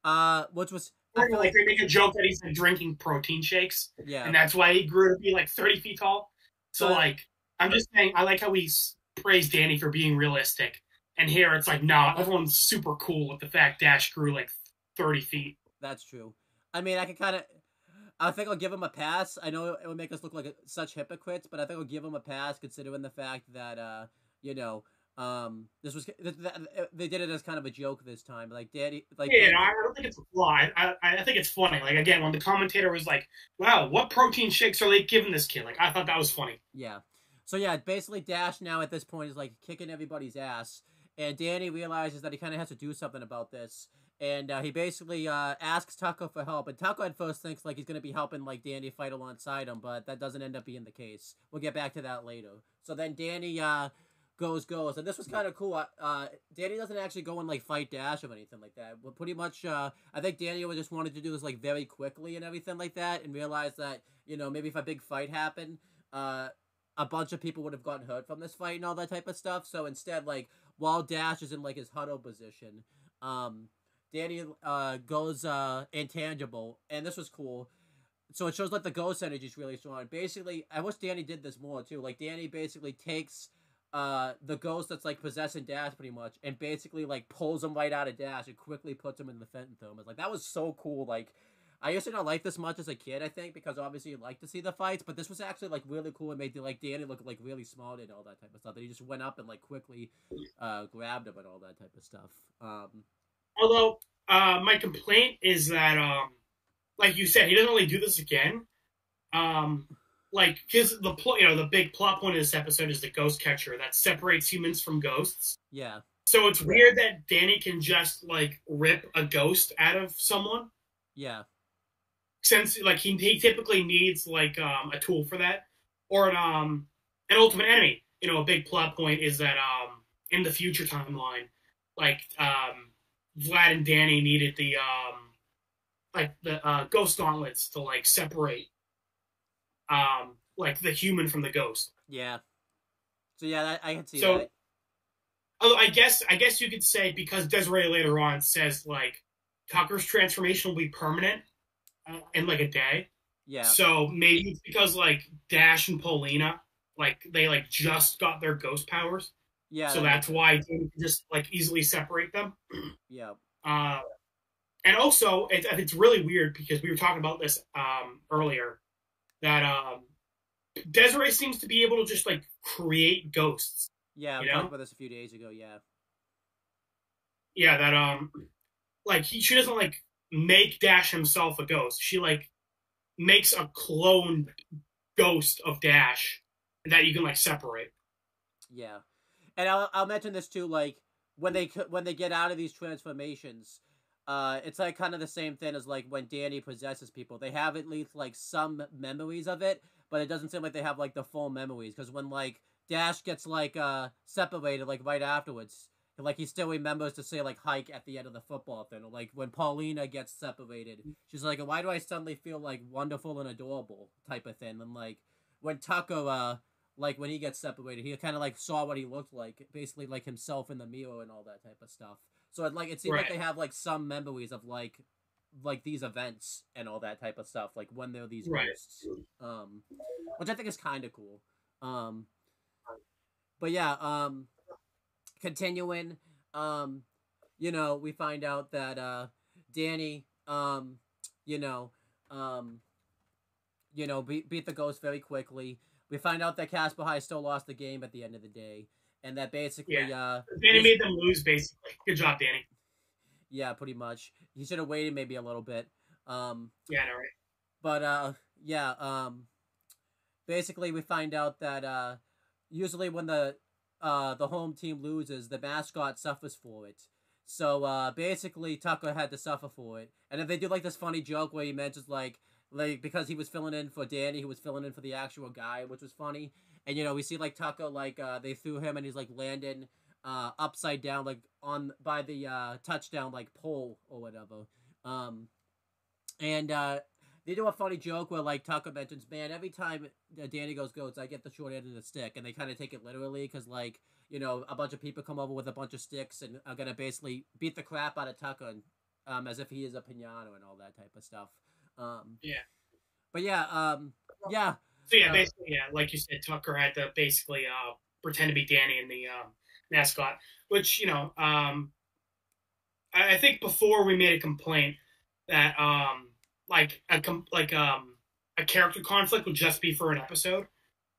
Uh, which was feel like, they make a joke that he's like, drinking protein shakes. yeah, and that's why he grew to be like 30 feet tall. So, But- like, I'm just saying, I like how we praise Danny for being realistic. And here it's like, nah, everyone's super cool with the fact Dash grew like 30 feet. that's true. I mean, I can kind of. I think I'll give him a pass. I know it would make us look like such hypocrites, but I think I'll give him a pass considering the fact that, uh, you know, um, this was th- they did it as kind of a joke this time. Like Danny, like Yeah, I don't think it's a flaw. I, I, think it's funny. Like, again, when the commentator was like, wow, what protein shakes are they giving this kid? Like, I thought that was funny. Yeah. So yeah, basically Dash now at this point is like kicking everybody's ass, and Danny realizes that he kind of has to do something about this, and uh, he basically uh, asks Tucker for help. And Tucker at first thinks like he's gonna be helping like Danny fight alongside him, but that doesn't end up being the case. We'll get back to that later. So then Danny uh, goes goes, and this was kind of cool. Uh, Danny doesn't actually go and like fight Dash or anything like that. Well, pretty much, uh, I think Danny just wanted to do this like very quickly and everything like that, and realize that you know maybe if a big fight happened, uh, a bunch of people would have gotten hurt from this fight and all that type of stuff. So instead, like while Dash is in like his huddle position, um, Danny uh goes uh intangible, and this was cool. So it shows like the ghost energy is really strong. Basically, I wish Danny did this more too. Like Danny basically takes uh the ghost that's like possessing Dash pretty much, and basically like pulls him right out of Dash and quickly puts him in the Fenton Thermos. Like that was so cool. Like I used to not like this much as a kid, I think, because obviously you like to see the fights, but this was actually like really cool and made like Danny look like really smart and all that type of stuff. That he just went up and like quickly uh grabbed him and all that type of stuff. Um Although, uh, my complaint is that, um, like you said, he doesn't really do this again. Um, like, because the pl- you know the big plot point of this episode is the ghost catcher that separates humans from ghosts. yeah. So it's weird that Danny can just like rip a ghost out of someone, Yeah. since like he, he typically needs like um, a tool for that, or an um an ultimate enemy. You know, a big plot point is that um in the future timeline, like um Vlad and Danny needed the um like the uh, ghost gauntlets to like separate um like the human from the ghost. Yeah. So yeah, I, I can see So- that. Although I guess I guess you could say because Desiree later on says like Tucker's transformation will be permanent uh, in like a day. Yeah. So maybe it's because like Dash and Paulina like they like just got their ghost powers, Yeah. so that that's why Danny can just like easily separate them. Yeah. Uh, and also, it's, it's really weird because we were talking about this um, earlier that um, Desiree seems to be able to just like create ghosts. Yeah, we You talked about this a few days ago. Yeah. Yeah, that um, like he she doesn't like make Dash himself a ghost. She like makes a clone ghost of Dash that you can like separate. Yeah, and I'll I'll mention this too. Like when they when they get out of these transformations, uh, it's like kind of the same thing as like when Danny possesses people. They have at least like some memories of it, but it doesn't seem like they have like the full memories. Because when like Dash gets like uh separated like right afterwards, like he still remembers to say like hike at the end of the football thing. Or, like when Paulina gets separated, she's like, "Why do I suddenly feel like wonderful and adorable?" type of thing. And like when Tucker, uh, like when he gets separated, he kind of like saw what he looked like, basically like himself in the mirror and all that type of stuff. So it like it seems Right. like they have like some memories of like like these events and all that type of stuff, like when they're these Right. ghosts, um, which I think is kind of cool. Um, but yeah, um, continuing, um, you know, we find out that uh, Danny, um, you know, um, you know, beat beat the ghost very quickly. We find out that Casper High still lost the game at the end of the day, and that basically, yeah. uh, Danny made them lose, basically. Good job, Danny. yeah, pretty much. He should have waited maybe a little bit. Um, Yeah, know, right? but uh, yeah, um, basically we find out that uh, usually when the uh the home team loses, the mascot suffers for it. So uh, basically Tucker had to suffer for it, and then they do like this funny joke where he mentions like like because he was filling in for Danny, he was filling in for the actual guy, which was funny. And you know we see like Tucker like uh, they threw him and he's like landing uh, upside down like on by the uh, touchdown like pole or whatever. Um, and uh, they do a funny joke where like Tucker mentions, man, every time uh, Danny goes goats, I get the short end of the stick, and they kind of take it literally because like you know a bunch of people come over with a bunch of sticks and are gonna basically beat the crap out of Tucker, and, um, as if he is a piano and all that type of stuff. Um, Yeah. But yeah, um, yeah, So yeah, basically, yeah, like you said, Tucker had to basically uh, pretend to be Danny in the um, mascot, which you know, um, I, I think before we made a complaint that um, like a com- like um, a character conflict would just be for an episode.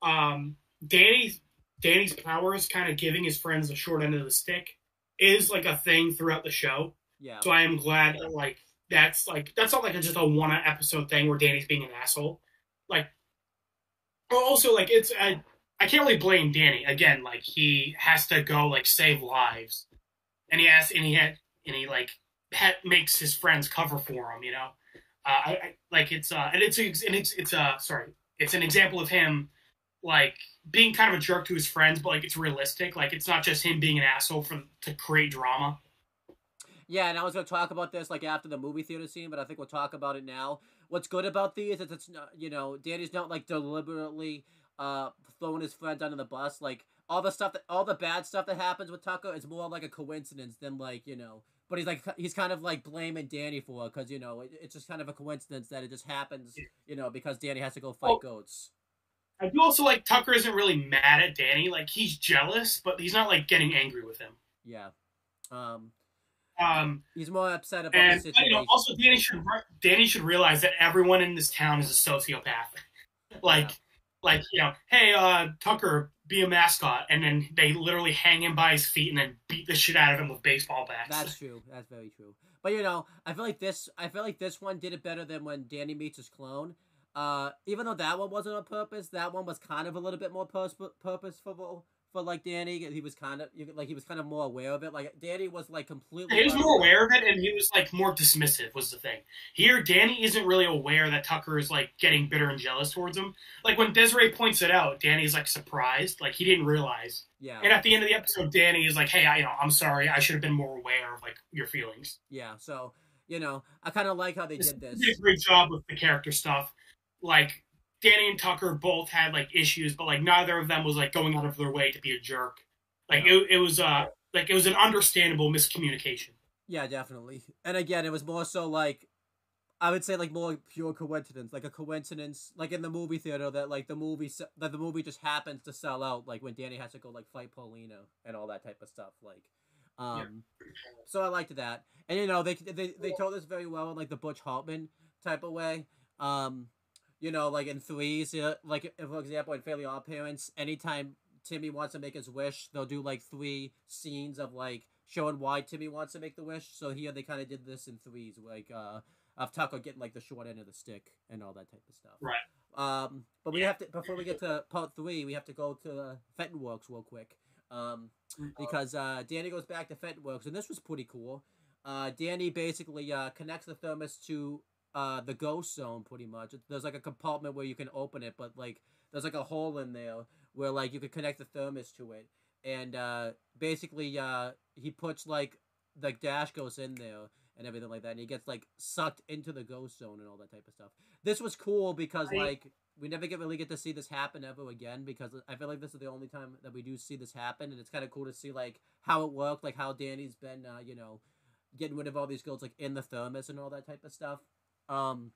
Um, Danny's Danny's powers, kind of giving his friends the short end of the stick, is like a thing throughout the show. yeah, So I am glad that like that's like that's not like a, just a one episode thing where Danny's being an asshole. Like, also like it's I I can't really blame Danny again. Like he has to go like save lives, and he has and he had and he like ha makes his friends cover for him. You know, uh, I, I like it's uh and it's and it's it's uh sorry it's an example of him like being kind of a jerk to his friends, but like it's realistic. Like it's not just him being an asshole for to create drama. Yeah, and I was gonna talk about this like after the movie theater scene, but I think we'll talk about it now. What's good about these is it's not, you know, Danny's not like deliberately uh throwing his friends under the bus. Like all the stuff that all the bad stuff that happens with Tucker is more like a coincidence than like you know. But he's like he's kind of like blaming Danny for it because you know it, it's just kind of a coincidence that it just happens, you know, because Danny has to go fight Oh. goats. I do also like Tucker isn't really mad at Danny. Like he's jealous, but he's not like getting angry with him. Yeah, um, Um, he's more upset about and the you situation. know, also Danny should re- Danny should realize that everyone in this town is a sociopath. like, Yeah. like you know, hey, uh, Tucker, be a mascot, and then they literally hang him by his feet and then beat the shit out of him with baseball bats. That's true. That's very true. But you know, I feel like this. I feel like this one did it better than when Danny meets his clone. Uh, even though that one wasn't on purpose, that one was kind of a little bit more purposeful for like Danny. He was kind of like he was kind of more aware of it. Like Danny was like completely. he was more aware of it, and he was like more dismissive. Was the thing here? Danny isn't really aware that Tucker is like getting bitter and jealous towards him. Like when Desiree points it out, Danny's like surprised, like he didn't realize. Yeah, And at the end of the episode, Danny is like, "Hey, I, you know, I'm sorry. I should have been more aware of like your feelings." yeah. So you know, I kind of like how they did this. did a great job with the character stuff. Like Danny and Tucker both had like issues, but like neither of them was like going out of their way to be a jerk. Like Yeah. it, it was uh like it was an understandable miscommunication. Yeah, definitely. And again, it was more so like I would say like more pure coincidence, like a coincidence, like in the movie theater that like the movie that the movie just happens to sell out, like when Danny has to go like fight Paulina and all that type of stuff. Like, um, so I liked that, and you know they they they told this very well in like the Butch Hartman type of way. Um, you know, like in threes, like for example, in Fairly Odd Parents, anytime Timmy wants to make his wish, they'll do like three scenes of like showing why Timmy wants to make the wish. So here they kind of did this in threes, like uh, of Tucker getting like the short end of the stick and all that type of stuff. Right. Um, but we Yeah. have to before we get to part three, we have to go to uh, Fenton Works real quick. Um, because uh, Danny goes back to Fenton Works, and this was pretty cool. Uh, Danny basically uh, connects the thermos to uh, the ghost zone, pretty much. There's like a compartment where you can open it, but like there's like a hole in there where like you could connect the thermos to it, and uh, basically uh, he puts like like Dash goes in there and everything like that, and he gets like sucked into the ghost zone and all that type of stuff. This was cool because I- like we never get really get to see this happen ever again because I feel like this is the only time that we do see this happen, and it's kind of cool to see like how it worked, like how Danny's been, uh, you know, getting rid of all these ghosts like in the thermos and all that type of stuff. Um,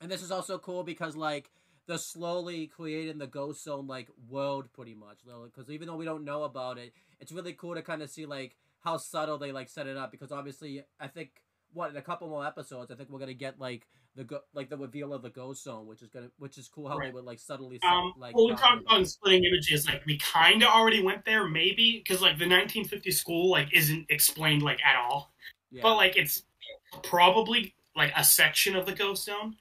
and this is also cool because like they're slowly creating the ghost zone like world pretty much because even though we don't know about it it's really cool to kind of see like how subtle they like set it up because obviously i think what in a couple more episodes i think we're gonna get like the go- like the reveal of the ghost zone which is gonna which is cool how they would like subtly set, Um, like well, we talked about about splitting images. Like we kind of already went there, maybe, because like the 1950 school like isn't explained like at all. yeah. but like it's probably like a section of the ghost zone.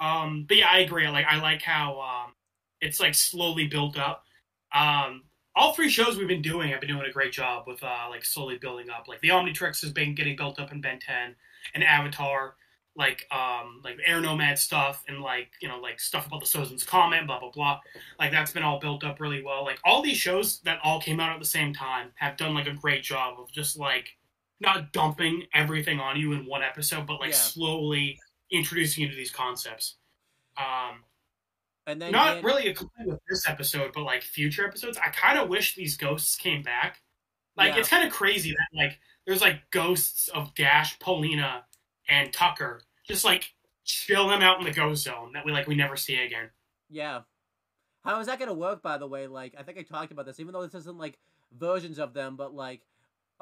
Um, but yeah, I agree. Like I like how um, it's like slowly built up. Um, all three shows we've been doing have been doing a great job with uh, like slowly building up. Like the Omnitrix has been getting built up in Ben 10 and Avatar, like um, like Air Nomad stuff and like you know like stuff about the Sozin's Comet, blah blah blah. Like that's been all built up really well. Like all these shows that all came out at the same time have done like a great job of just like not dumping everything on you in one episode, but like Yeah. slowly introducing you to these concepts. Um, and then not really a complaint with this episode, but like future episodes. I kind of wish these ghosts came back. Like Yeah. it's kind of crazy that like there's like ghosts of Dash, Paulina, and Tucker just like chilling out in the ghost zone that we like we never see again. Yeah. How is that gonna work? By the way, like I think I talked about this. Even though this isn't like versions of them, but like,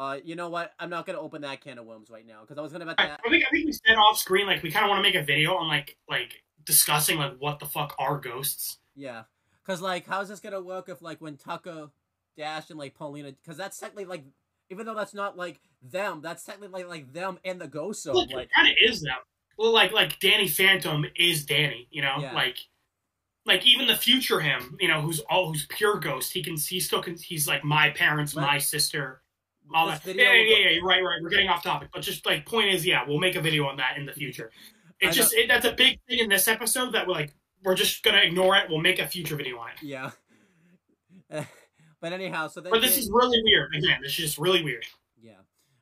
uh, you know what? I'm not gonna open that can of worms right now because I was gonna about I, that. I think I think we said off screen like we kind of want to make a video on like like discussing like what the fuck are ghosts. Yeah, because like, how's this gonna work if like when Tucker, Dash, and like Paulina? Because that's technically like, even though that's not like them, that's technically like, like them and the ghost So Like, kind of is them. Well, like like Danny Phantom is Danny, you know, Yeah. like like even the future him, you know, who's all who's pure ghost. He can he still can he's like my parents, Let- my sister, all that. video yeah, yeah, yeah, yeah, right, right. We're getting off topic, but just like point is, yeah, we'll make a video on that in the future. It's just it, that's a big thing in this episode that we're like we're just gonna ignore it. We'll make a future video on it. yeah. but anyhow, so then But this Dan- is really weird. Again, this is just really weird. Yeah.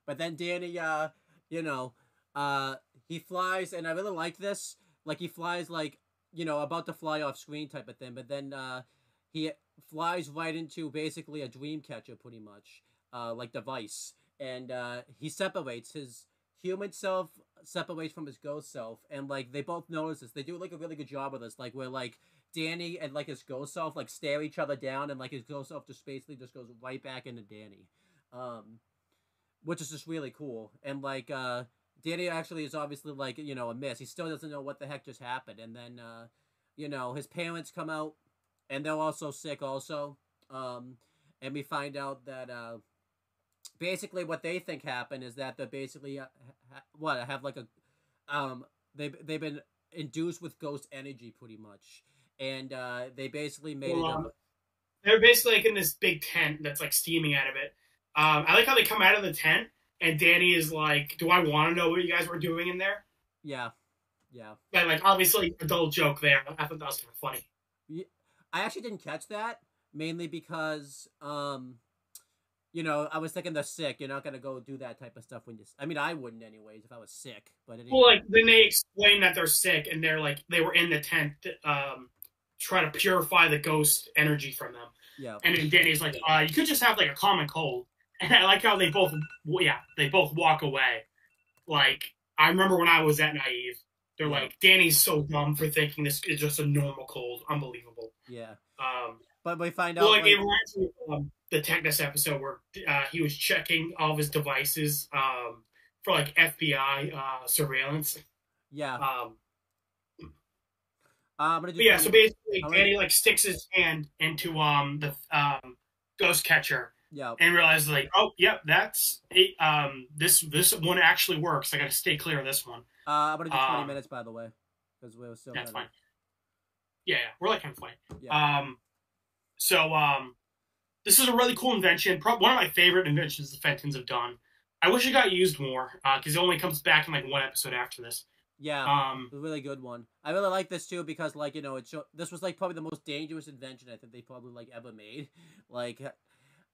But then Danny, uh, you know, uh, he flies, and I really like this. Like, he flies, like, you know, about to fly off screen type of thing. But then, uh, he flies right into basically a dream catcher, pretty much, uh, like device. And, uh, he separates his human self separates from his ghost self and like they both notice this they do like a really good job of this like where like danny and like his ghost self like stare each other down and like his ghost self just basically just goes right back into danny um which is just really cool. And like uh Danny actually is obviously like, you know, a miss. He still doesn't know what the heck just happened. And then uh, you know, his parents come out and they're also sick also. Um and we find out that uh basically what they think happened is that they're basically uh, ha- what have like a um they they've been induced with ghost energy pretty much. And uh they basically made Well, it um, They're basically like in this big tent that's like steaming out of it. Um, I like how they come out of the tent and Danny is like, "Do I want to know what you guys were doing in there?" yeah. Yeah. But like, obviously, adult joke there. I thought that was kind of funny. I actually didn't catch that mainly because um you know, I was thinking they're sick. You're not gonna go do that type of stuff when you. I mean, I wouldn't anyways if I was sick. But anyway, Well, like then they explain that they're sick and they're like they were in the tent um, trying to purify the ghost energy from them. yeah, And then Danny's like, uh, "You could just have like a common cold." And I like how they both, yeah, they both walk away. Like I remember when I was that naive. They're Yeah. like, Danny's so dumb for thinking this is just a normal cold. Unbelievable. yeah. Um, But we find out. well, like, like- it reminds me of um, the Technus episode where uh, he was checking all of his devices um, for like FBI uh, surveillance. yeah, Um, uh, I'm gonna do. but yeah, so basically, I'm Danny like sticks his hand into um the um ghost catcher yeah, and realizes like, oh, yep, that's it. Um, this this one actually works. I got to stay clear of this one. uh, I'm gonna do 20 um, minutes by the way, because we're still. That's gonna- fine. Yeah, yeah, we're like kind of funny. Yeah, Um, so um, this is a really cool invention. Pro- one of my favorite inventions the Fentons have done. I wish it got used more because it only comes back in like one episode after this. yeah. Um, a really good one. I really like this too because, like, you know, it show- this was like probably the most dangerous invention I think they probably like ever made. Like,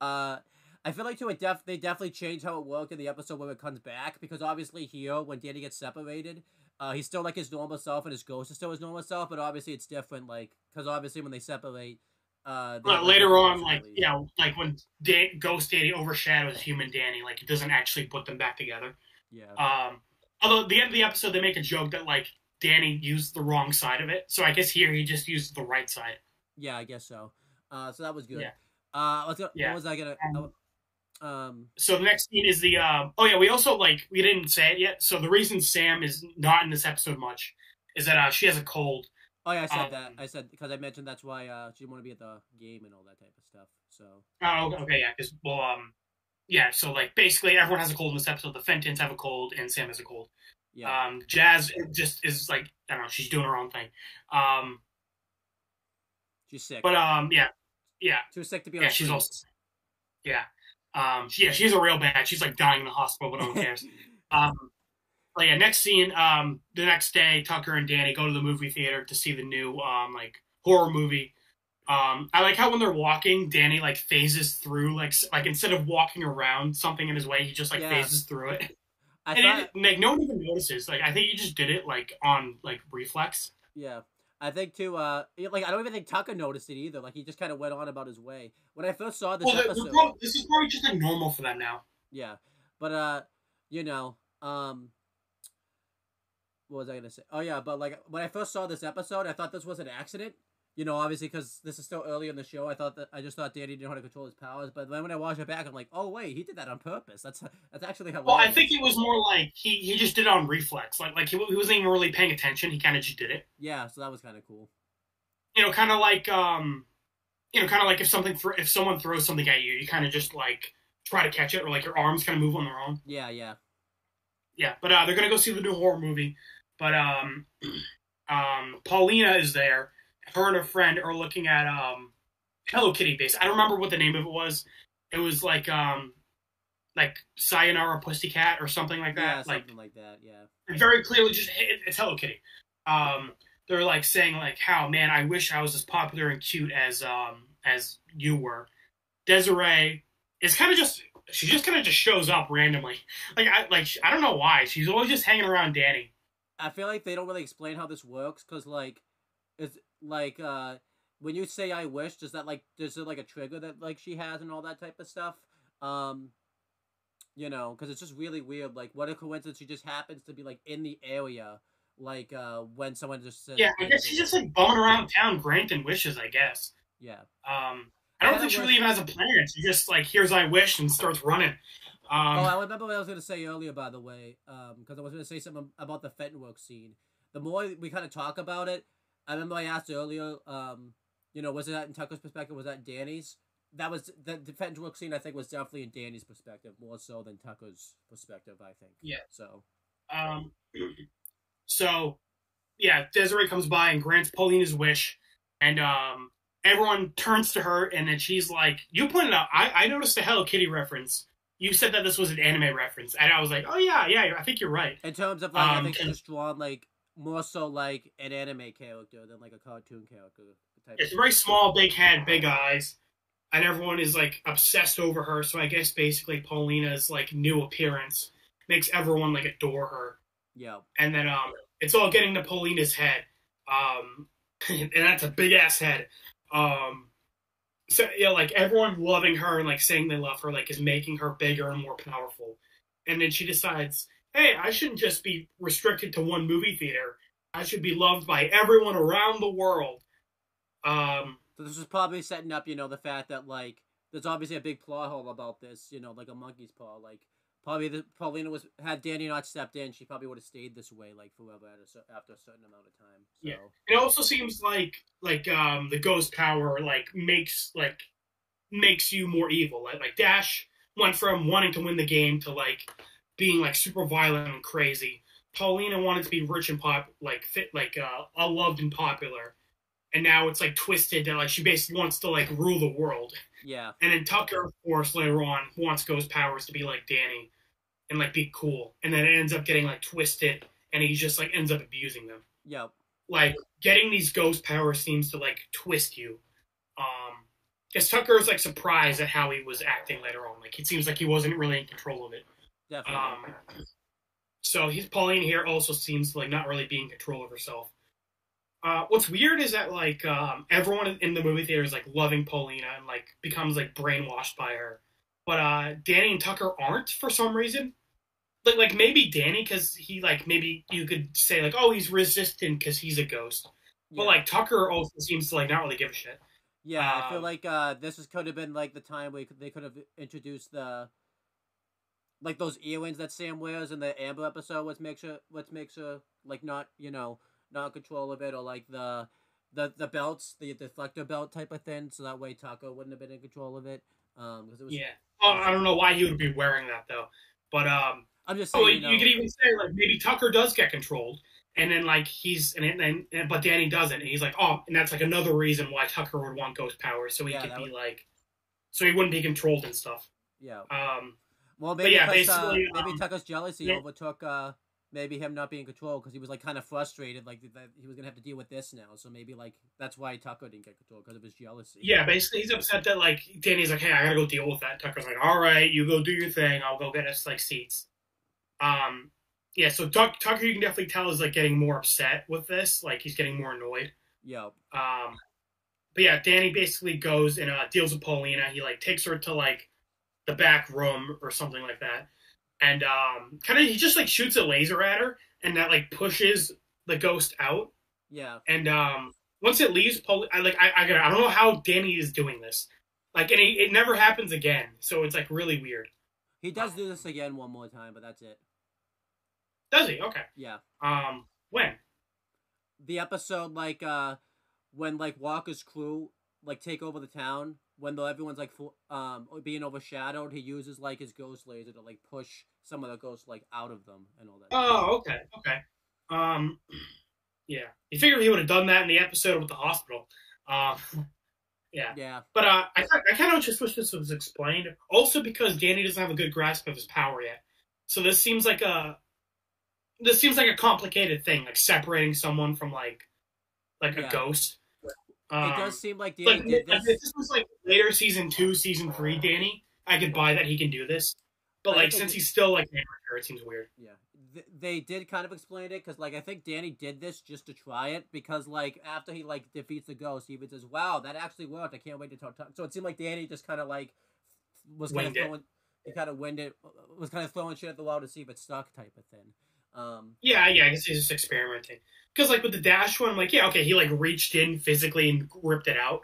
uh, I feel like too it def they definitely changed how it worked in the episode when it comes back because obviously here when Danny gets separated, uh, he's still like his normal self and his ghost is still his normal self, but obviously it's different. Like because obviously when they separate, uh, But later on, like you know, like when Dan- Ghost Danny overshadows Human Danny, like it doesn't actually put them back together. yeah, Um, although at the end of the episode, they make a joke that like Danny used the wrong side of it, so I guess here he just used the right side. yeah, I guess so. Uh, so that was good. Yeah. Uh, what's, Yeah. what was I gonna? Um, Um, So the next scene is the um, oh yeah, we also like we didn't say it yet. So the reason Sam is not in this episode much is that uh, she has a cold. Oh yeah, I said um, that. I said because I mentioned that's why uh she didn't want to be at the game and all that type of stuff. So Oh, okay, yeah, because well, um, yeah. So like basically everyone has a cold in this episode. The Fentons have a cold, and Sam has a cold. yeah, Um, Jazz just is like I don't know, she's doing her own thing. Um, she's sick. but um, yeah, yeah, Too sick to be on yeah. She's also yeah, um, yeah. She's a real bad. She's like dying in the hospital, but no one cares. um, but yeah, next scene. Um, the next day, Tucker and Danny go to the movie theater to see the new um like horror movie. Um, I like how when they're walking, Danny like phases through like like instead of walking around something in his way, he just like Yeah. phases through it. I and thought, it, like no one even notices. Like I think he just did it like on like reflex. yeah, I think too. Uh, like I don't even think Tucker noticed it either. Like he just kind of went on about his way. When I first saw this well, episode, prob- this is probably just like normal for them now. yeah, but uh, you know, um, what was I gonna say? Oh yeah, but like when I first saw this episode, I thought this was an accident. You know, obviously because this is still early in the show. I thought that I just thought Danny didn't know how to control his powers. But then when I watch it back, I'm like, oh wait, he did that on purpose. That's that's actually how. Well, I think it was more like he, he just did it on reflex. Like like he, he wasn't even really paying attention. He kind of just did it. Yeah, so that was kind of cool. You know, kind of like um, you know, kind of like if something thro- if someone throws something at you, you kind of just like try to catch it, or like your arms kind of move on their own. Yeah, yeah, Yeah, but uh, they're gonna go see the new horror movie. But um, um, Paulina is there. Her and her friend are looking at um, Hello Kitty base. I don't remember what the name of it was. It was like um, like Sayonara Pussycat or something like yeah, that. like something like that. Yeah, very clearly just it, it's Hello Kitty. Um, they're like saying like, "How man, I wish I was as popular and cute as um as you were." Desiree is kind of just she just kind of just shows up randomly. Like I like I don't know why she's always just hanging around Danny. I feel like they don't really explain how this works because like, it's like uh when you say I wish, does that like does it like a trigger that like she has and all that type of stuff? Um, you know, because it's just really weird. Like, what a coincidence! She just happens to be like in the area, like uh when someone just says, Yeah, I guess she's just like bumming around town granting wishes. I guess. yeah. Um, I don't think she really even has a plan. She just like hears I wish and starts running. Um, oh, I remember what I was gonna say earlier, by the way, um, because I was gonna say something about the Fentonwork scene. The more we kind of talk about it, I remember I asked earlier, um, you know, was it that in Tucker's perspective? Was that Danny's? That was the, the Fentonwork scene. I think was definitely in Danny's perspective more so than Tucker's perspective. I think. Yeah. So. Um, so, yeah, Desiree comes by and grants Paulina's wish, and um, everyone turns to her, and then she's like, "You pointed out, I, I noticed a Hello Kitty reference. You said that this was an anime reference, and I was like, oh yeah, yeah, I think you're right. In terms of like, I Um, think and- it's drawn like more so like an anime character than like a cartoon character type. It's very small, big head, big eyes, and everyone is like obsessed over her. So I guess basically Paulina's like new appearance makes everyone like adore her. Yeah. and then um, it's all getting to Paulina's head, um, and that's a big ass head. Um, so yeah, like everyone loving her and like saying they love her, like is making her bigger and more powerful. And then she decides, hey, I shouldn't just be restricted to one movie theater. I should be loved by everyone around the world. Um, So this is probably setting up, you know, the fact that like there's obviously a big plot hole about this, you know, like a monkey's paw. Like probably the Paulina was had Danny not stepped in, she probably would have stayed this way like forever at a, after a certain amount of time. So Yeah. it also seems like like um the ghost power like makes like makes you more evil like like dash went from wanting to win the game to like being like super violent and crazy paulina wanted to be rich and pop like fit like uh loved and popular and now it's like twisted that like she basically wants to like rule the world yeah, and then tucker of course later on wants ghost powers to be like danny and like be cool and then it ends up getting like twisted and he just like ends up abusing them Yep. like getting these ghost powers seems to like twist you um guess Tucker is like surprised at how he was acting later on. Like it seems like he wasn't really in control of it. Definitely. Um, so he's Pauline here also seems like not really being in control of herself. Uh, what's weird is that like um, everyone in the movie theater is like loving Paulina and like becomes like brainwashed by her, but uh, Danny and Tucker aren't for some reason. Like like maybe Danny because he like maybe you could say like oh he's resistant because he's a ghost, but like Tucker also seems to like not really give a shit. Yeah, I feel Um, like uh, this was, could have been like the time could, they could have introduced the like those earrings that Sam wears in the Ember episode, which makes her which makes her like not you know not in control of it, or like the the the belts, the deflector belt type of thing, so that way Tucker wouldn't have been in control of it. Um, because it was Yeah. I don't know why he would be wearing that though, but um. I'm just Oh, saying, you, you know, could even say like maybe Tucker does get controlled, and then like he's and then but Danny doesn't, and he's like, oh, and that's like another reason why Tucker would want ghost powers, so he Yeah, could be would- like, so he wouldn't be controlled and stuff. yeah. Um, Well, maybe yeah, uh, basically, maybe um, Tucker's jealousy yeah. overtook uh maybe him not being controlled because he was like kind of frustrated, like that he was gonna have to deal with this now. So maybe like that's why Tucker didn't get controlled because of his jealousy. yeah, basically he's upset that like Danny's like, hey, I gotta go deal with that. Tucker's like, all right, you go do your thing. I'll go get us like seats. Um, yeah, so Tuck, Tucker, you can definitely tell is like getting more upset with this. Like he's getting more annoyed. Yeah. Um, but yeah, Danny basically goes and uh, deals with Paulina. He like takes her to like the back room or something like that, and um, kind of he just like shoots a laser at her, and that like pushes the ghost out. Yeah. And um, once it leaves, Paul, I like I I, gotta- I don't know how Danny is doing this. Like, and it, it never happens again, so it's like really weird. He does do this again one more time, but that's it. Does he? Okay. Yeah. Um, when? The episode like uh when like Walker's crew like take over the town when though everyone's like um being overshadowed, he uses like his ghost laser to like push some of the ghosts like out of them and all that. Oh, okay, okay. Um, yeah. You figure he would have done that in the episode with the hospital. Um, yeah. Yeah. But uh, I, I kind of just wish this was explained. Also, because Danny doesn't have a good grasp of his power yet, so this seems like a this seems like a complicated thing, like separating someone from like like Yeah. a ghost. It Um, does seem like Danny like, did this. if this was like later season two, season three, Danny, I could buy that he can do this. But I like since he's still like amateur, it seems weird. Yeah, Th- they did kind of explain it because, like, I think Danny did this just to try it because, like, after he like defeats the ghost, he even says, "Wow, that actually worked! I can't wait to talk." talk." So it seemed like Danny just kind of like was kind of throwing, he kind of winged it, was kind of throwing shit at the wall to see if it stuck, type of thing. Um, Yeah, yeah, I guess he's just experimenting. Because like with the dash one, I'm like, yeah, okay, he like reached in physically and ripped it out.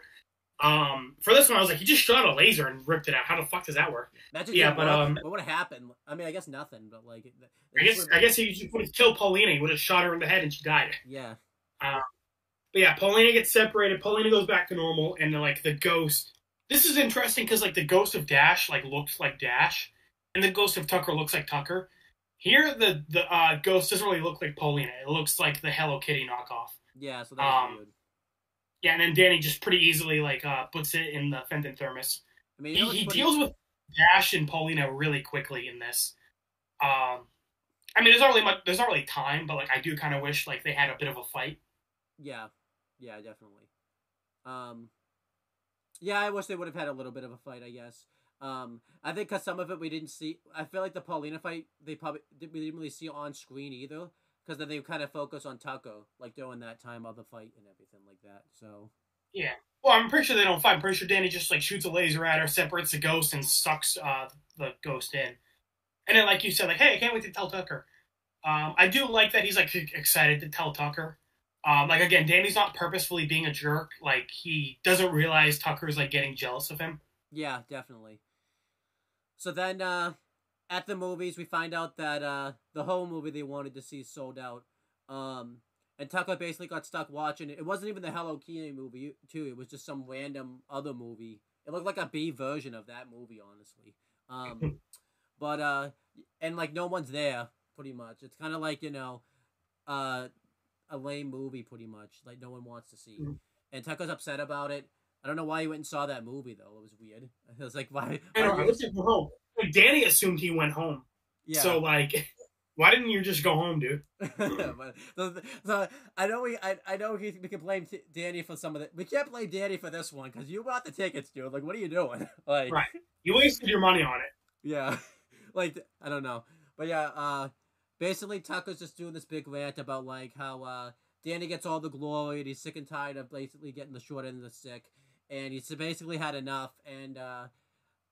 Um, for this one, I was like, he just shot a laser and ripped it out. How the fuck does that work? Magic Yeah, but, um, what would have happened? I mean, I guess nothing, but like, it- I guess I guess he would have killed Paulina. He would have shot her in the head and she died. yeah, Um, But yeah, Paulina gets separated. Paulina goes back to normal, and like the ghost. This is interesting because like the ghost of Dash like looks like Dash, and the ghost of Tucker looks like Tucker. Here, the the uh, ghost doesn't really look like Paulina. It looks like the Hello Kitty knockoff. yeah. So that was Um, weird. Yeah, and then Danny just pretty easily like uh, puts it in the Fenton thermos. I mean, He, you know what's he deals with Dash and Paulina really quickly in this. Um, I mean, there's not really much. There's not really time, but like I do kind of wish like they had a bit of a fight. Yeah, yeah, definitely. Um, yeah, I wish they would have had a little bit of a fight. I guess. Um, I think because some of it we didn't see. I feel like the Paulina fight they probably we didn't really see on screen either. Because then they kind of focus on Tucker, like during that time of the fight and everything like that. So Yeah. Well, I'm pretty sure they don't fight. I'm pretty sure Danny just like shoots a laser at her, separates the ghost, and sucks uh, the ghost in. And then, like you said, like, hey, I can't wait to tell Tucker. Um, I do like that he's like excited to tell Tucker. Um, like again, Danny's not purposefully being a jerk. Like he doesn't realize Tucker's like getting jealous of him. yeah, definitely. So then, uh, at the movies, we find out that uh, the whole movie they wanted to see sold out. Um, and Tucker basically got stuck watching it. It wasn't even the Hello Kitty movie, too. It was just some random other movie. It looked like a B version of that movie, honestly. Um, but uh, and like no one's there, pretty much. It's kind of like you know, uh, a lame movie, pretty much. Like no one wants to see. Mhm. And Tucker's upset about it. I don't know why he went and saw that movie though. It was weird. It was like why? I why don't know. Let's go home. Like, Danny assumed he went home. yeah. So like, Why didn't you just go home, dude? but, so, so, I know we I, I know we, we can blame T- Danny for some of it. We can't blame Danny for this one because you bought the tickets, dude. Like, what are you doing? like, right, you wasted your money on it. Yeah, like I don't know, but yeah, uh, basically Tucker's just doing this big rant about like how uh Danny gets all the glory and he's sick and tired of basically getting the short end of the stick, and he's basically had enough. And uh,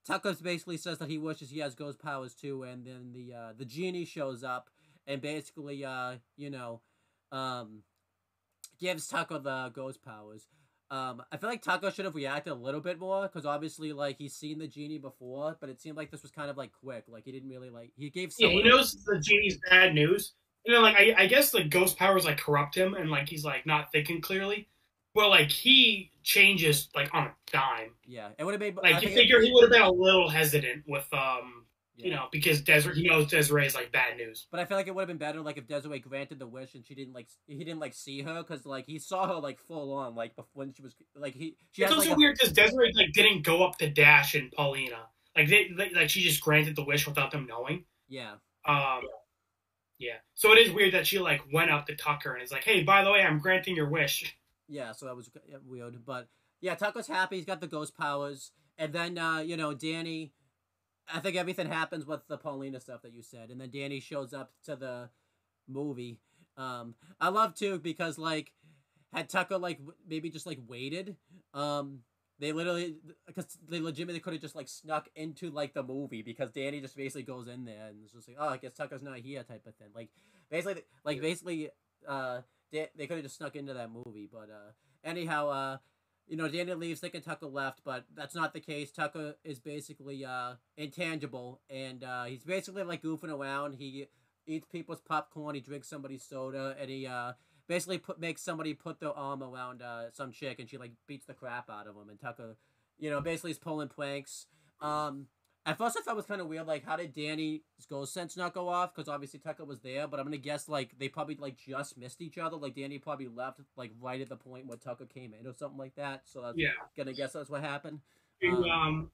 Tucker basically says that he wishes he has ghost powers too. And then the uh, the genie shows up and basically, uh, you know, um, gives Tucker the ghost powers. Um, I feel like Tucker should have reacted a little bit more because obviously, like he's seen the genie before, but it seemed like this was kind of like quick. Like he didn't really like he gave. Yeah, he knows the genie's bad news, and then like I, I guess the ghost powers like corrupt him, and like he's like not thinking clearly. Well, like he changes like on a dime. Yeah, it would have made like I you figure it, he would have been a little hesitant with um yeah. you know because Desiree he knows Desiree is like bad news. But I feel like it would have been better like if Desiree granted the wish and she didn't like he didn't like see her because like he saw her like full on like when she was like he. She it's also like, weird because Desiree like didn't go up to Dash and Paulina like they, they like she just granted the wish without them knowing. Yeah. Um. Yeah. So it is weird that she like went up to Tucker and is like, "Hey, by the way, I'm granting your wish." Yeah, so that was weird, but yeah, Tucker's happy. He's got the ghost powers, and then uh, you know Danny. I think everything happens with the Paulina stuff that you said, and then Danny shows up to the movie. Um, I love too because like had Tucker like maybe just like waited, um, they literally because they legitimately could have just like snuck into like the movie because Danny just basically goes in there and it's just like oh I guess Tucker's not here type of thing like basically like basically uh they, they could have just snuck into that movie but uh anyhow uh you know Danny leaves thinking Tucker left but that's not the case Tucker is basically uh intangible and uh he's basically like goofing around he eats people's popcorn he drinks somebody's soda and he uh basically put makes somebody put their arm around uh, some chick and she like beats the crap out of him and Tucker, you know, basically is pulling pranks. Um, at first I thought it was kind of weird, like how did Danny's ghost sense not go off? Because obviously Tucker was there, but I'm gonna guess like they probably like just missed each other. Like Danny probably left like right at the point where Tucker came in or something like that. So that's yeah. gonna guess that's what happened. Um, um,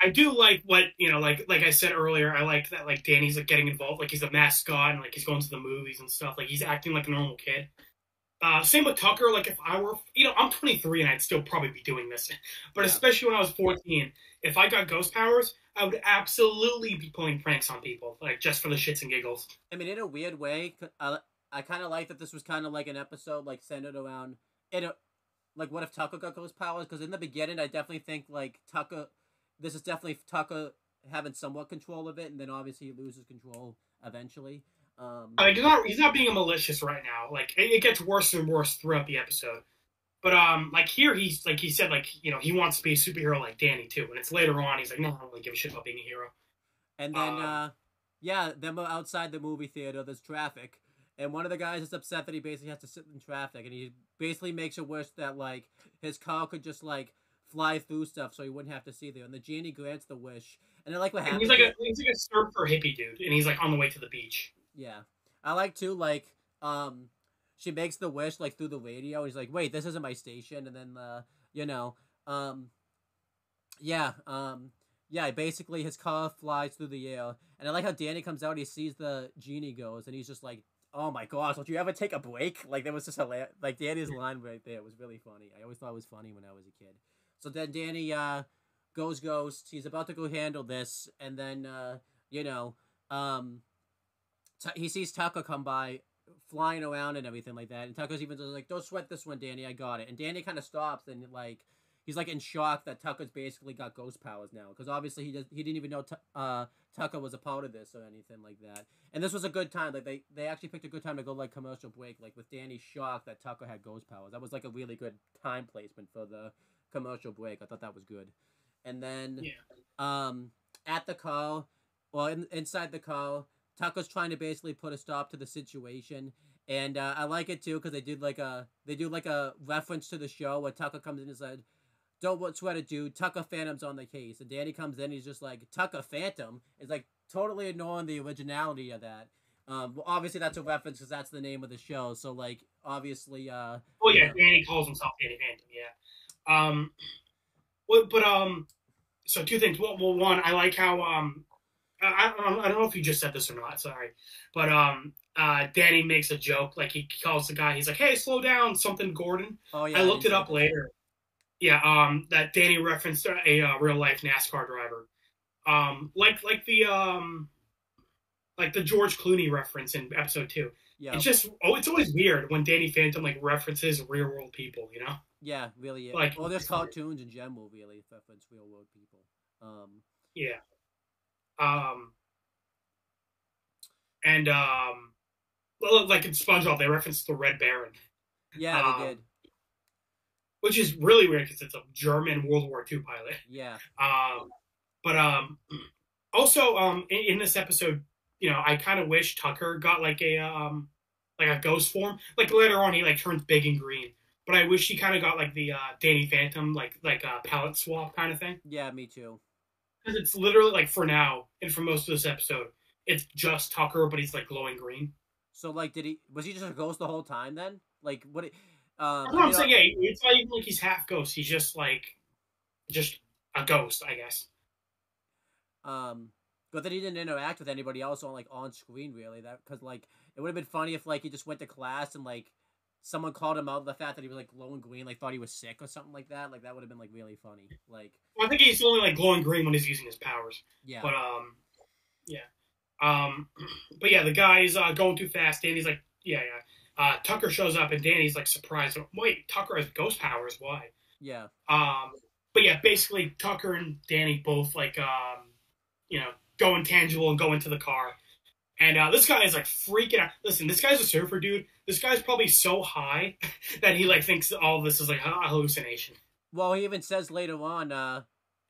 I do like what you know, like like I said earlier. I like that like Danny's like getting involved, like he's a mascot and like he's going to the movies and stuff. Like he's acting like a normal kid. Uh, same with Tucker. Like if I were, you know, I'm 23 and I'd still probably be doing this, but yeah. especially when I was 14, if I got ghost powers, I would absolutely be pulling pranks on people, like just for the shits and giggles. I mean, in a weird way, I, I kind of like that this was kind of like an episode like centered around in a like what if Tucker got ghost powers? Because in the beginning, I definitely think like Tucker, this is definitely Tucker having somewhat control of it, and then obviously he loses control eventually. Um, I mean, he's not he's not being malicious right now. Like it, it, gets worse and worse throughout the episode. But um, like here, he's like he said, like you know, he wants to be a superhero like Danny too. And it's later on, he's like, no, I don't really give a shit about being a hero. And then, uh, uh yeah, them outside the movie theater, there's traffic, and one of the guys is upset that he basically has to sit in traffic, and he basically makes a wish that like his car could just like fly through stuff so he wouldn't have to see there. And the genie grants the wish, and I like what happens. He's like a he's like a surfer hippie dude, and he's like on the way to the beach. Yeah, I like to like um, she makes the wish like through the radio. He's like, wait, this isn't my station, and then uh, you know, um, yeah, um, yeah. Basically, his car flies through the air, and I like how Danny comes out. He sees the genie goes, and he's just like, "Oh my gosh, don't you ever take a break?" Like that was just hilarious. Like Danny's line right there was really funny. I always thought it was funny when I was a kid. So then Danny uh goes ghost. He's about to go handle this, and then uh, you know, um, he sees Tucker come by, flying around and everything like that. And Tucker's even like, "Don't sweat this one, Danny. I got it." And Danny kind of stops and like he's like in shock that Tucker's basically got ghost powers now because obviously he does, he didn't even know t- uh, Tucker was a part of this or anything like that. And this was a good time. Like they they actually picked a good time to go like commercial break. Like with Danny shocked that Tucker had ghost powers. That was like a really good time placement for the commercial break. I thought that was good. And then yeah. um at the car, well in, inside the car Tucker's trying to basically put a stop to the situation, and uh, I like it too because they did like a they do like a reference to the show where Tucker comes in and said, "Don't sweat it, dude. Tucker Phantom's on the case." And Danny comes in, he's just like Tucker Phantom is like totally ignoring the originality of that. Um, well, obviously that's a reference because that's the name of the show. So like obviously, uh, oh yeah, Danny calls himself Danny Phantom. Yeah. Um, well, but um, so two things. Well, well, one, I like how um I, I, don't, know if you just said this or not. Sorry, but um, uh, Danny makes a joke. Like he calls the guy. He's like, "Hey, slow down, something, Gordon." Oh yeah. I looked it up that. later. Yeah, um, that Danny referenced a, a uh, real life NASCAR driver, um, like like the um, like the George Clooney reference in episode two. Yeah. It's just oh, it's always weird when Danny Phantom like references real world people. You know. Yeah, really. Yeah. Like- well, there's cartoons in general, really, reference real world people. Um, Yeah. Um. And um, like in SpongeBob, they reference the Red Baron, yeah, Um, they did. which is really weird because it's a German World War II pilot. Yeah, Um, but um, also um, in, in this episode, you know, I kind of wish Tucker got like a um, like a ghost form. Like later on, he like turns big and green. But I wish he kind of got like the uh, Danny Phantom, like like a palette swap kind of thing. yeah, me too. Because it's literally like for now and for most of this episode, it's just Tucker, but he's like glowing green. So, like, did he? Was he just a ghost the whole time then? Like, what? it- Um, That's what I'm saying. Yeah, it's not even like he's half ghost. He's just like, just a ghost, I guess. Um, but then he didn't interact with anybody else on like on screen really. That because like it would have been funny if like he just went to class and like someone called him out the fact that he was like glowing green, like thought he was sick or something like that. Like that would have been like really funny. Like Well, I think he's only like glowing green when he's using his powers. yeah, But um, yeah. Um, but yeah, the guy's uh, going too fast. Danny's like, yeah, yeah. Uh, Tucker shows up and Danny's like surprised. Wait, Tucker has ghost powers. Why? yeah, Um, but yeah, basically Tucker and Danny both like um, you know, go intangible and go into the car. And uh, this guy is like freaking out. Listen, this guy's a surfer dude. This guy's probably so high that he like thinks all this is like a hallucination. Well, he even says later on. uh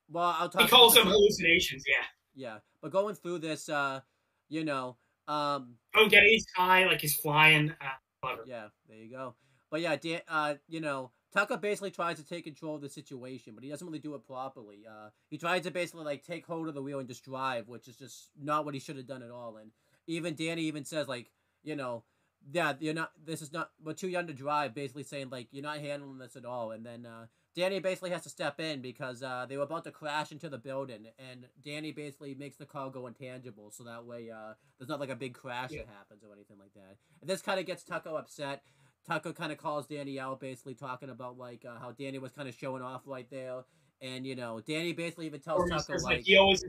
Well, I'll talk. He calls them hallucinations. Yeah. Yeah, but going through this, uh you know, um Oh, it? He's high, like he's flying. Uh. Yeah, there you go. But yeah, Dan, uh, you know, Tucker basically tries to take control of the situation, but he doesn't really do it properly. Uh, he tries to basically like take hold of the wheel and just drive, which is just not what he should have done at all. And even Danny even says like, you know, yeah, you're not. This is not. We're too young to drive. Basically saying like you're not handling this at all. And then uh, Danny basically has to step in because uh, they were about to crash into the building, and Danny basically makes the car go intangible, so that way uh, there's not like a big crash Yeah. that happens or anything like that. And this kind of gets Tucker upset. Tucker kind of calls Danny out, basically talking about like uh, how Danny was kind of showing off right there, and you know, Danny basically even tells Tucker like, like he always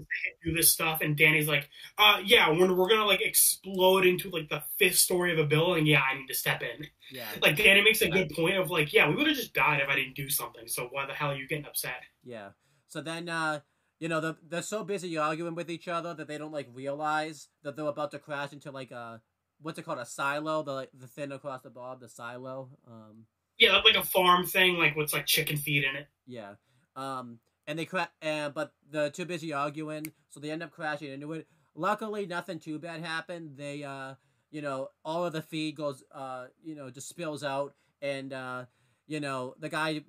do this stuff, and Danny's like, uh, yeah, when we're gonna like explode into like the fifth story of a building, yeah, I need to step in. yeah, Like Danny makes a good point of like, yeah, we would have just died if I didn't do something. So why the hell are you getting upset? yeah. So then, uh, you know, they're, they're so busy arguing with each other that they don't like realize that they're about to crash into like a what's it called a silo, the like, the thin across the bob, the silo. Um, Yeah, like a farm thing, like what's like chicken feed in it. Yeah. Um, and they cra- uh, but they're too busy arguing, so they end up crashing into it. Luckily, nothing too bad happened. They, uh, you know, all of the feed goes, uh, you know, just spills out, and uh, you know, the guy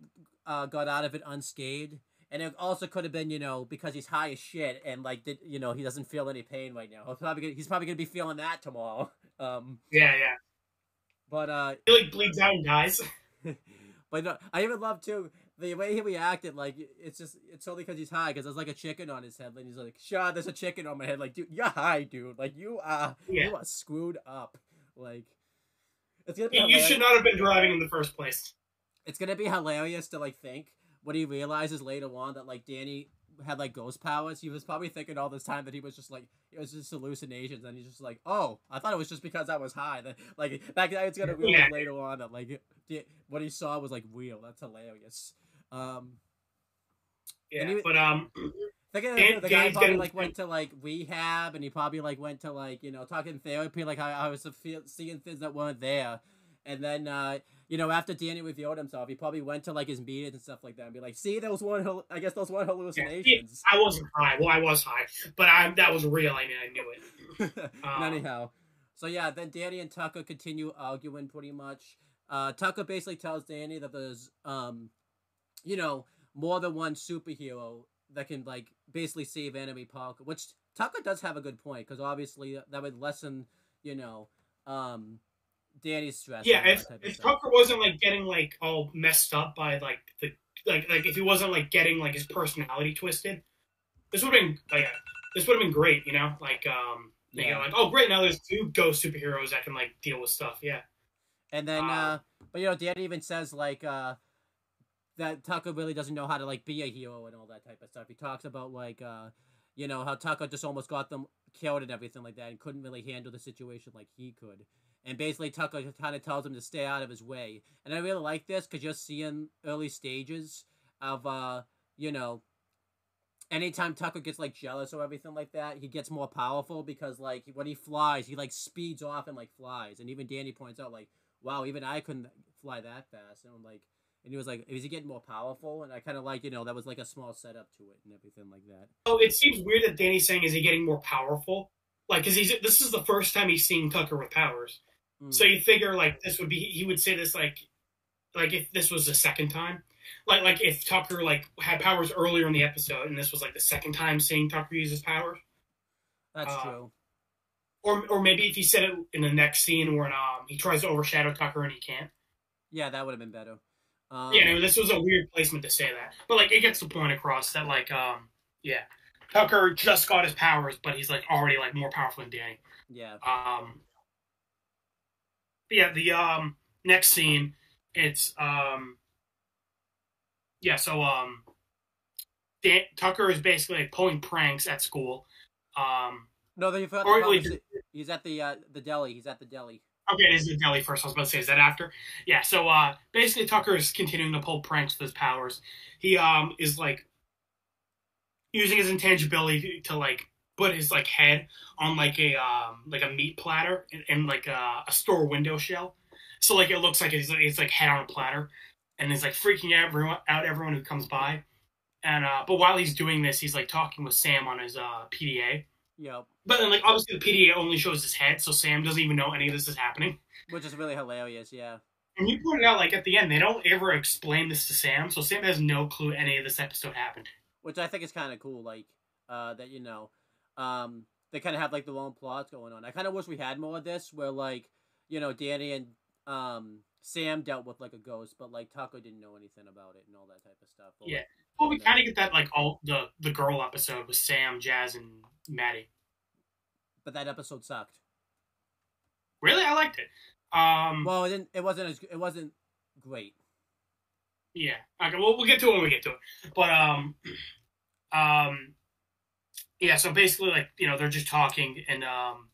uh, got out of it unscathed. And it also could have been, you know, because he's high as shit and like, did, you know, he doesn't feel any pain right now. He's probably gonna, he's probably gonna be feeling that tomorrow. Um, Yeah, yeah. but uh, He like bleeds out and dies. but no, I even love too the way he reacted. Like it's just it's only because he's high. Because there's like a chicken on his head, and he's like, "Sure, there's a chicken on my head." Like, dude, you're high, dude. Like you are Yeah. you are screwed up. Like it's gonna be You hilarious. should not have been driving in the first place. it's gonna be hilarious to like think when he realizes later on that like Danny had like ghost powers. He was probably thinking all this time that he was just like it was just hallucinations, and he's just like, "Oh, I thought it was just because I was high." That like back guy is gonna realize Yeah. later on that like what he saw was like real. That's hilarious. Um. Yeah, he- but um, Thinking of Dan- the guy probably like went to like rehab, and he probably like went to like you know talking therapy, like I, I was seeing things that weren't there, and then uh, you know after Danny revealed himself, he probably went to like his meetings and stuff like that, and be like, see, those one, I guess those one yeah, hallucinations. I wasn't high. Well, I was high, but I that was real. I mean, I knew it. Um, anyhow, so yeah, then Danny and Tucker continue arguing pretty much. Uh, Tucker basically tells Danny that there's um, you know, more than one superhero that can like basically save Amity Park, which Tucker does have a good point because obviously that would lessen, you know, um, Danny's stress. Yeah, if if. Tucker wasn't like getting like all messed up by like the like like if he wasn't like getting like his personality twisted, this would have been like this would have been great, you know, like um, yeah. you know, like oh great, now there's two ghost superheroes that can like deal with stuff, yeah. And then, uh, uh but you know, Danny even says like uh that Tucker really doesn't know how to like be a hero and all that type of stuff. He talks about like uh you know how Tucker just almost got them killed and everything like that and couldn't really handle the situation like he could. And basically Tucker kind of tells him to stay out of his way. And I really like this because you're seeing early stages of uh you know anytime Tucker gets like jealous or everything like that, he gets more powerful because like when he flies, he like speeds off and like flies. And even Danny points out like, wow, even I couldn't fly that fast. And I'm like, and he was like, is he getting more powerful? And I kind of like, you know, that was like a small setup to it and everything like that. Oh, it seems weird that Danny's saying, is he getting more powerful? Like, cause he's this is the first time he's seen Tucker with powers. Mm. So you figure like this would be he would say this like, like if this was the second time, like like if Tucker like had powers earlier in the episode and this was like the second time seeing Tucker use his powers. That's uh, true. Or or maybe if he said it in the next scene where um he tries to overshadow Tucker and he can't. Yeah, that would have been better. Um, yeah, no, this was a weird placement to say that, but like it gets the point across that like um yeah, Tucker just got his powers, but he's like already like more powerful than Danny. Yeah. Um. Yeah, the um next scene, it's um. Yeah, so um, Dan, Tucker is basically like pulling pranks at school. Um. No, they forgot. Or, he's at the uh, the deli. He's at the deli. Okay, it is the deli first. I was about to say, is that after? Yeah. So uh, basically, Tucker is continuing to pull pranks with his powers. He um is like using his intangibility to like put his like head on like a um like a meat platter in, in like a, a, store window shell. So like it looks like it's, it's like head on a platter, and he's like freaking everyone out everyone who comes by. And uh, but while he's doing this, he's like talking with Sam on his uh PDA. Yep. But then, like, obviously, the PDA only shows his head, so Sam doesn't even know any of this is happening. Which is really hilarious, yeah. And you pointed out, like, at the end, they don't ever explain this to Sam, so Sam has no clue any of this episode happened. Which I think is kind of cool, like, uh, that, you know, um, they kind of have, like, their own plots going on. I kind of wish we had more of this, where, like, you know, Danny and, um, Sam dealt with, like, a ghost, but, like, Taco didn't know anything about it and all that type of stuff. yeah. Well, we kind of get that, like, all the, the girl episode with Sam, Jazz, and Maddie but that episode sucked. Really, I liked it. Um, well, it didn't. It wasn't as. It wasn't great. Yeah. Okay. Well, we'll get to it when we get to it. But um, um, yeah. So basically, like you know, they're just talking, and um,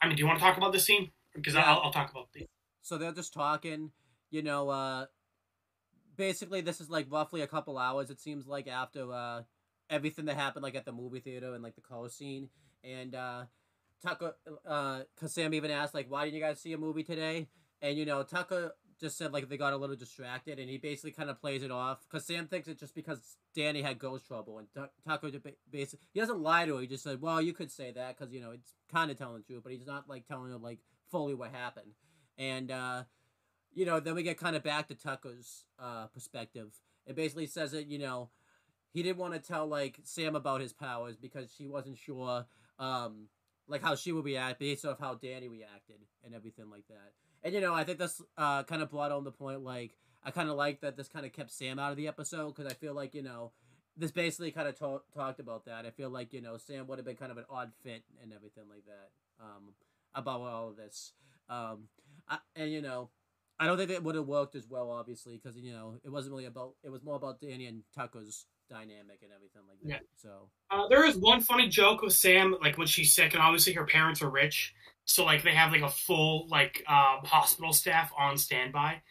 I mean, do you want to talk about this scene? Because yeah. I'll, I'll talk about the. So they're just talking. You know, uh, basically, this is like roughly a couple hours. It seems like after uh everything that happened, like at the movie theater and like the car scene and uh, Tucker, uh, cause Sam even asked like, "Why didn't you guys see a movie today?" And you know, Tucker just said like they got a little distracted, and he basically kind of plays it off because Sam thinks it's just because Danny had ghost trouble, and T- Tucker basically he doesn't lie to her. He just said, "Well, you could say that because you know it's kind of telling the truth, but he's not like telling her like fully what happened." And uh, you know, then we get kind of back to Tucker's uh, perspective. It basically says that you know he didn't want to tell like Sam about his powers because she wasn't sure um, like how she would react based off how Danny reacted and everything like that. And you know, I think that's uh, kind of brought on the point. Like, I kind of like that this kind of kept Sam out of the episode because I feel like you know this basically kind of to- talked about that. I feel like you know Sam would have been kind of an odd fit and everything like that um, about all of this. Um, I, and you know, I don't think it would have worked as well, obviously, because you know it wasn't really about. It was more about Danny and Tucker's dynamic and everything like that. Yeah. So uh, there is one funny joke with Sam, like when she's sick, and obviously her parents are rich, so like they have like a full like um, hospital staff on standby.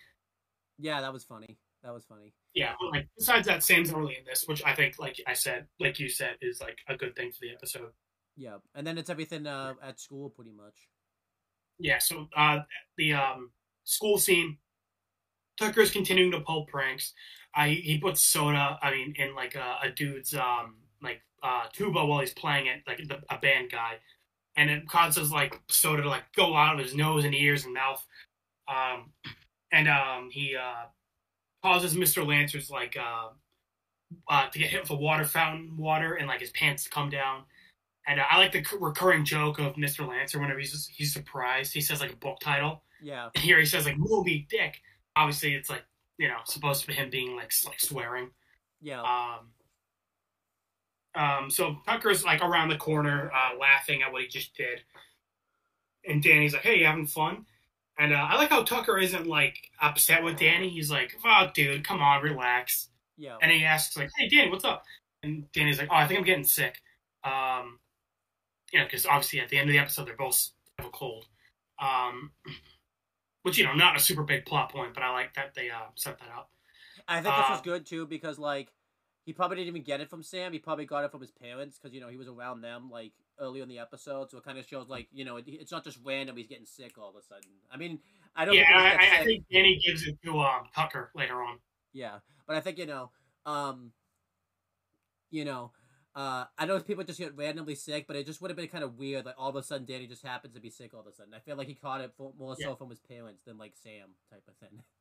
Yeah, that was funny. That was funny. Yeah, like besides that, Sam's only in this, which I think, like I said, like you said, is like a good thing for the episode. Yeah, and then it's everything uh, at school, pretty much. Yeah, so uh, the um, school scene, Tucker's continuing to pull pranks. I he puts soda. I mean, in like a, a dude's um like uh tuba while he's playing it, like the, a band guy, and it causes like soda to like go out of his nose and ears and mouth. Um, and um he uh causes Mr. Lancer's like uh, uh to get hit with a water fountain water and like his pants to come down. And uh, I like the recurring joke of Mr. Lancer whenever he's he's surprised. He says like a book title. Yeah. And here he says like Moby Dick. Obviously, it's like you know, supposed to be him being like like swearing. Yeah. Um. um, so Tucker's like around the corner, uh, laughing at what he just did, and Danny's like, "Hey, you having fun?" And uh, I like how Tucker isn't like upset with Danny. He's like, "Fuck, dude, come on, relax." Yeah. And he asks like, "Hey, Danny, what's up?" And Danny's like, "Oh, I think I'm getting sick." Um, you know, because obviously at the end of the episode they're both have a cold. Um, which you know, not a super big plot point, but I like that they uh, set that up. I think this was Uh, good too because like he probably didn't even get it from Sam. He probably got it from his parents because you know he was around them like early in the episode, so it kind of shows like you know it, it's not just random. He's getting sick all of a sudden. I mean, I don't. Yeah, think I, I, I think Danny gives it to um, Tucker later on. Yeah, but I think you know, um, you know, uh, I know people just get randomly sick, but it just would have been kind of weird. Like all of a sudden, Danny just happens to be sick all of a sudden. I feel like he caught it fo- more so Yeah. from his parents than like Sam type of thing.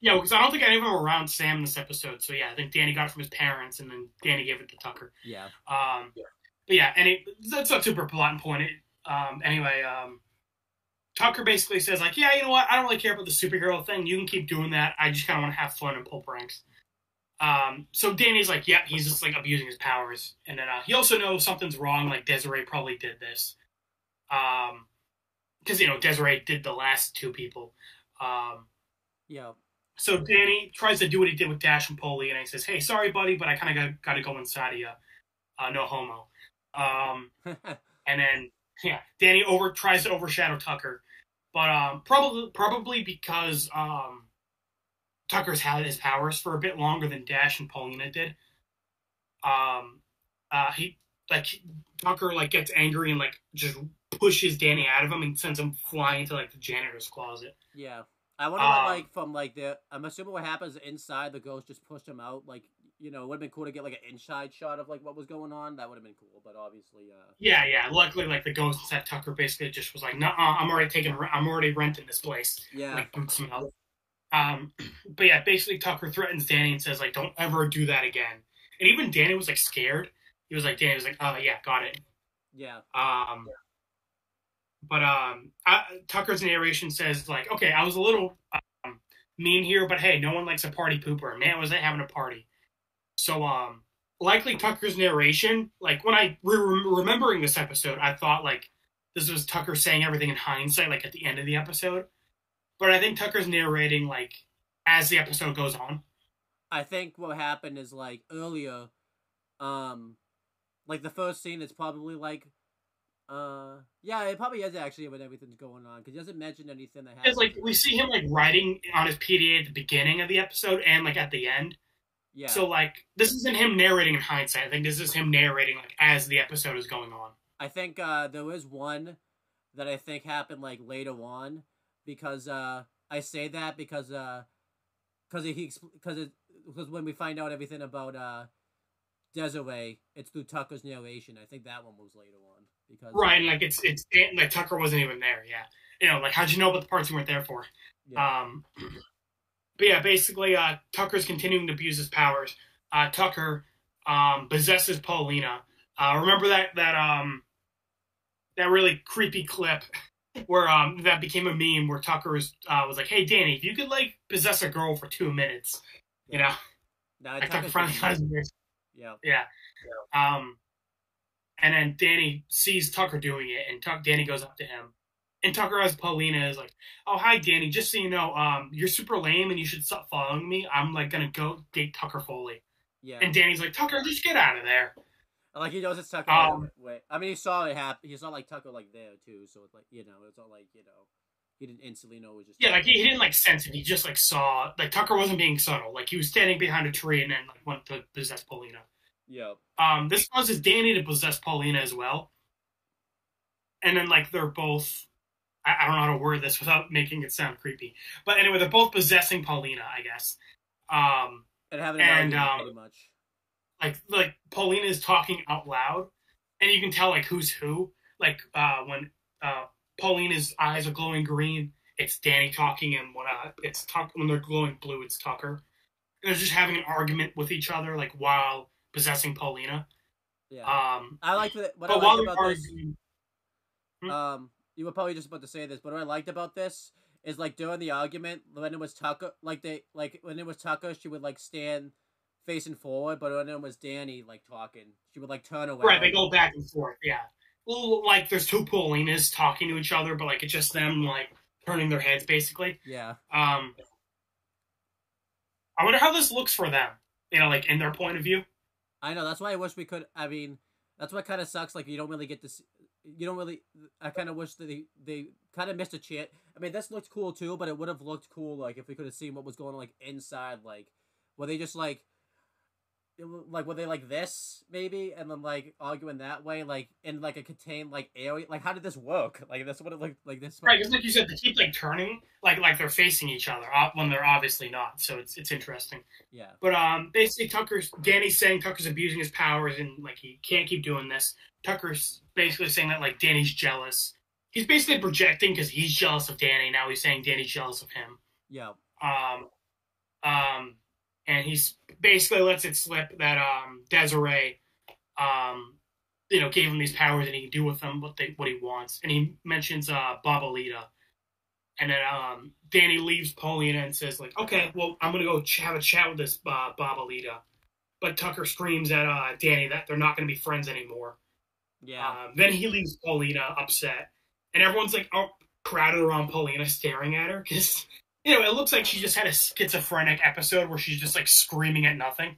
Yeah, because I don't think any of them were around Sam this episode. So yeah, I think Danny got it from his parents, and then Danny gave it to Tucker. Yeah, Um, Yeah. But yeah, and it, that's not super plot point. It, um, anyway, um, Tucker basically says like, yeah, you know what? I don't really care about the superhero thing. You can keep doing that. I just kind of want to have fun and pull pranks. Um, so Danny's like, yeah, he's just like abusing his powers, and then uh, he also knows something's wrong. Like Desiree probably did this, um, because you know Desiree did the last two people. Um, yeah, so Danny tries to do what he did with Dash and Polly, and he says, "Hey, sorry, buddy, but I kind of got, got to go inside of you. Uh, no homo." Um, and then yeah, Danny over tries to overshadow Tucker, but um, probably probably because um, Tucker's had his powers for a bit longer than Dash and Paulina did. Um, uh, he like Tucker like gets angry and like just pushes Danny out of him and sends him flying into like the janitor's closet. yeah. I wonder what Um, like from like the. I'm assuming what happens inside the ghost just pushed him out. Like you know, it would have been cool to get like an inside shot of like what was going on. That would have been cool, but obviously, uh, Yeah, yeah. Luckily, like the ghost that Tucker basically just was like, "No, I'm already taking. I'm already renting this place." yeah, Like boots him out. Um, but yeah, basically Tucker threatens Danny and says like, "Don't ever do that again." And even Danny was like scared. He was like, Danny was like, "Oh yeah, got it." yeah, Um, but um, I, Tucker's narration says like, "Okay, I was a little um, mean here, but hey, no one likes a party pooper. Man was having a party." So um, likely Tucker's narration, like when I re- remembering this episode, I thought like this was Tucker saying everything in hindsight, like at the end of the episode. But I think Tucker's narrating like as the episode goes on. I think what happened is like earlier, um, like the first scene is probably like, uh, yeah, it probably is actually when everything's going on because he doesn't mention anything that happens. Like we see him like writing on his PDA at the beginning of the episode and like at the end. yeah, So like this isn't him narrating in hindsight. I think this is him narrating like as the episode is going on. I think uh, there was one that I think happened like later on because uh, I say that because uh, because he because it because when we find out everything about uh, Desiree, it's through Tucker's narration. I think that one was later on because Right, and like it's it's like Tucker wasn't even there. Yeah, you know, like how'd you know about the parts you weren't there for? yeah, Um, but yeah, basically, uh, Tucker's continuing to abuse his powers. Uh, Tucker um, possesses Paulina. Uh, remember that that um that really creepy clip where um that became a meme where Tucker was uh, was like, "Hey, Danny, if you could like possess a girl for two minutes, you know." Now, Like Tucker finally this. yeah, Yeah. Um, and then Danny sees Tucker doing it, and Tuck Danny goes up to him, and Tucker as Paulina is like, "Oh, hi, Danny. Just so you know, um, you're super lame, and you should stop following me. I'm like gonna go date Tucker Foley." yeah. And Danny's like, "Tucker, just get out of there." Like he knows it's Tucker. Um, wait, I mean, he saw it happen. He saw like Tucker like there too, so it's like you know, it's not like you know, he didn't instantly know it was just. Yeah, like he, he didn't like sense it. He just like saw like Tucker wasn't being subtle. Like he was standing behind a tree and then like went to possess Paulina. yeah, Um, this causes Danny to possess Paulina as well. And then, like, they're both. I, I don't know how to word this without making it sound creepy. But anyway, they're both possessing Paulina, I guess. Um, and having an And, argument um, pretty much. Like, like Paulina is talking out loud, and you can tell like who's who. Like uh, when uh, Paulina's eyes are glowing green, it's Danny talking, and when uh, it's Tuck when they're glowing blue, it's Tucker. And they're just having an argument with each other, like while possessing Paulina. Yeah, Um, I like that. What but I while about this. arguing, Um, you were probably just about to say this, but what I liked about this is like during the argument when it was Tucker, like they like when it was Tucker, she would like stand facing forward, but when it was Danny like talking, she would like turn away. Right, they go back and forth. Yeah, like there's two Paulinas talking to each other, but like it's just them like turning their heads basically. Yeah. Um, I wonder how this looks for them. You know, like in their point of view. I know. That's why I wish we could. I mean, that's what kind of sucks. Like you don't really get to. See, you don't really. I kind of wish that they they kind of missed a chance. I mean, this looked cool too, but it would have looked cool like if we could have seen what was going on like inside. Like, were they just like like were they like this maybe? And then like arguing that way like in like a contained like area like how did this work? Like this what it looked like this right because like you said they keep like turning like like they're facing each other when they're obviously not so it's it's interesting. Yeah. But um basically tucker's danny's saying tucker's abusing his powers and like he can't keep doing this. Tucker's basically saying that like danny's jealous. He's basically projecting because he's jealous of danny now he's saying danny's jealous of him. Yeah. Um um and he's basically lets it slip that um, Desiree, um, you know, gave him these powers and he can do with them what they what he wants. And he mentions uh, and then um, Danny leaves Paulina and says like, "Okay, well, I'm gonna go ch- have a chat with this uh, Babalita." But Tucker screams at uh, Danny that they're not gonna be friends anymore. Yeah. Um, then he leaves Paulina upset, and everyone's like, oh, crowded around Paulina, staring at her because you know, it looks like she just had a schizophrenic episode where she's just like screaming at nothing.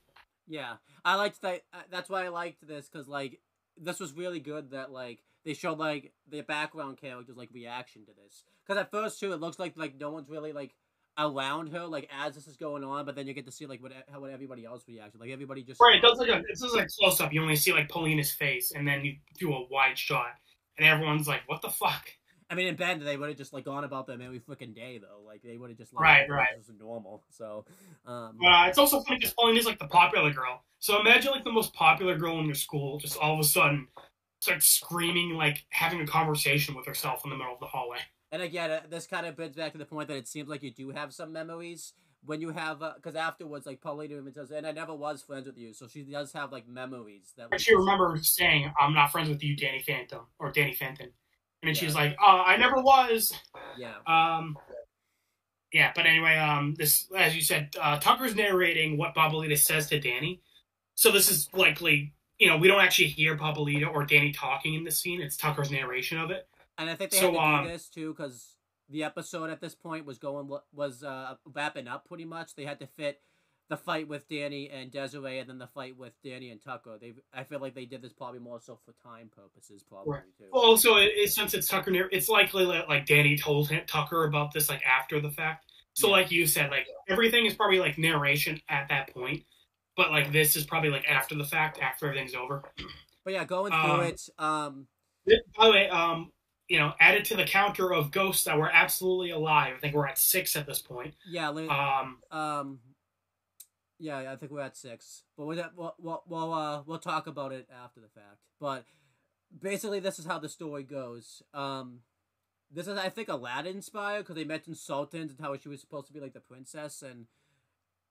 Yeah, I liked that. Uh, that's why I liked this because like this was really good that like they showed like the background characters like reaction to this. Because at first too, it looks like like no one's really like around her like as this is going on, but then you get to see like what how what everybody else reacted. Like everybody just right. Does like a it's just like close up. You only see like Paulina's face, and then you do a wide shot, and everyone's like, "What the fuck." I mean, in Bend, they would have just like gone about them every freaking day, though. Like they would have just like, right, right, just normal. So, um, uh, it's also funny because Pauline is like the popular girl. So imagine like the most popular girl in your school, just all of a sudden starts screaming, like having a conversation with herself in the middle of the hallway. And again, uh, this kind of brings back to the point that it seems like you do have some memories when you have, because uh, afterwards, like Pauline even says, and I never was friends with you, so she does have like memories that. Like, she remembers saying, "I'm not friends with you, Danny Phantom or Danny Fenton." And yeah. she's like, uh, I never was. Yeah. Um, yeah, but anyway, um, this, as you said, uh, Tucker's narrating what Babalita says to Danny. So this is likely, you know, we don't actually hear Babalita or Danny talking in this scene. It's Tucker's narration of it. And I think they so, had to um, do this too because the episode at this point was going was uh, wrapping up pretty much. They had to fit the fight with Danny and Desiree, and then the fight with Danny and Tucker. They, I feel like they did this probably more so for time purposes, probably right. too. Well, also, it, it, since it's Tucker, it's likely that like Danny told him, Tucker about this like after the fact. So, yeah. like you said, like everything is probably like narration at that point, but like this is probably like after the fact, after everything's over. But yeah, going through um, it. Um, by the way, um, you know, added to the counter of ghosts that were absolutely alive. I think we're at six at this point. Yeah. Um. Um yeah, I think we're at six, but we'll we'll we'll, uh, we'll talk about it after the fact. But basically, this is how the story goes. Um, this is I think Aladdin inspired because they mentioned sultans and how she was supposed to be like the princess, and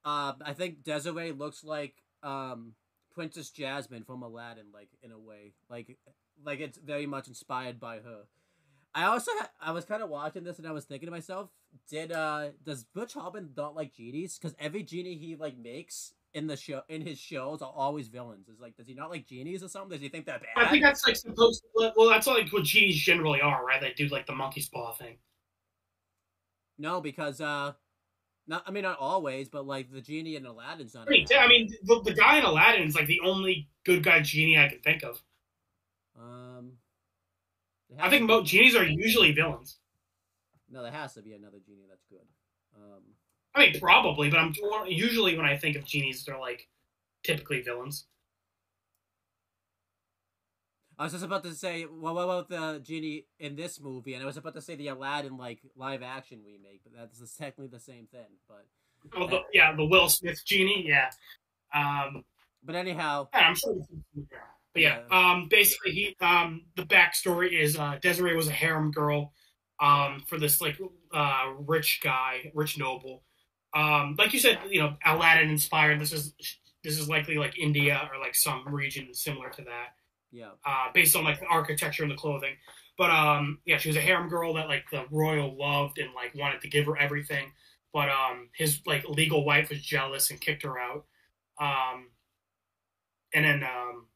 uh, I think Desiree looks like um Princess Jasmine from Aladdin, like in a way, like like it's very much inspired by her. I also ha- I was kind of watching this and I was thinking to myself, did uh does Butch Hartman not like genies? Because every genie he like makes in the show in his shows are always villains. Is like, does he not like genies or something? Does he think that bad? I think that's like supposed. To, well, that's like what genies generally are, right? They do like the monkey's paw thing. No, because uh, not I mean not always, but like the genie in Aladdin's not. I mean, I mean the, the guy in Aladdin is like the only good guy genie I can think of. Um, I think most genies are usually villains. No, there has to be another genie that's good. Um, I mean, probably, but I'm usually when I think of genies, they're like typically villains. I was just about to say, well, what about the genie in this movie? And I was about to say the Aladdin like live action remake, but that's technically the same thing. But oh, the, yeah, the Will Smith genie, yeah. Um, but anyhow, yeah, I'm sure. But yeah, um, basically, he um, the backstory is uh, Desiree was a harem girl um, for this like uh, rich guy, rich noble. Um, like you said, you know, Aladdin inspired. This is this is likely like India or like some region similar to that. Yeah. Uh, based on like the architecture and the clothing. But um, yeah, she was a harem girl that like the royal loved and like wanted to give her everything. But um, his like legal wife was jealous and kicked her out. Um, and then um,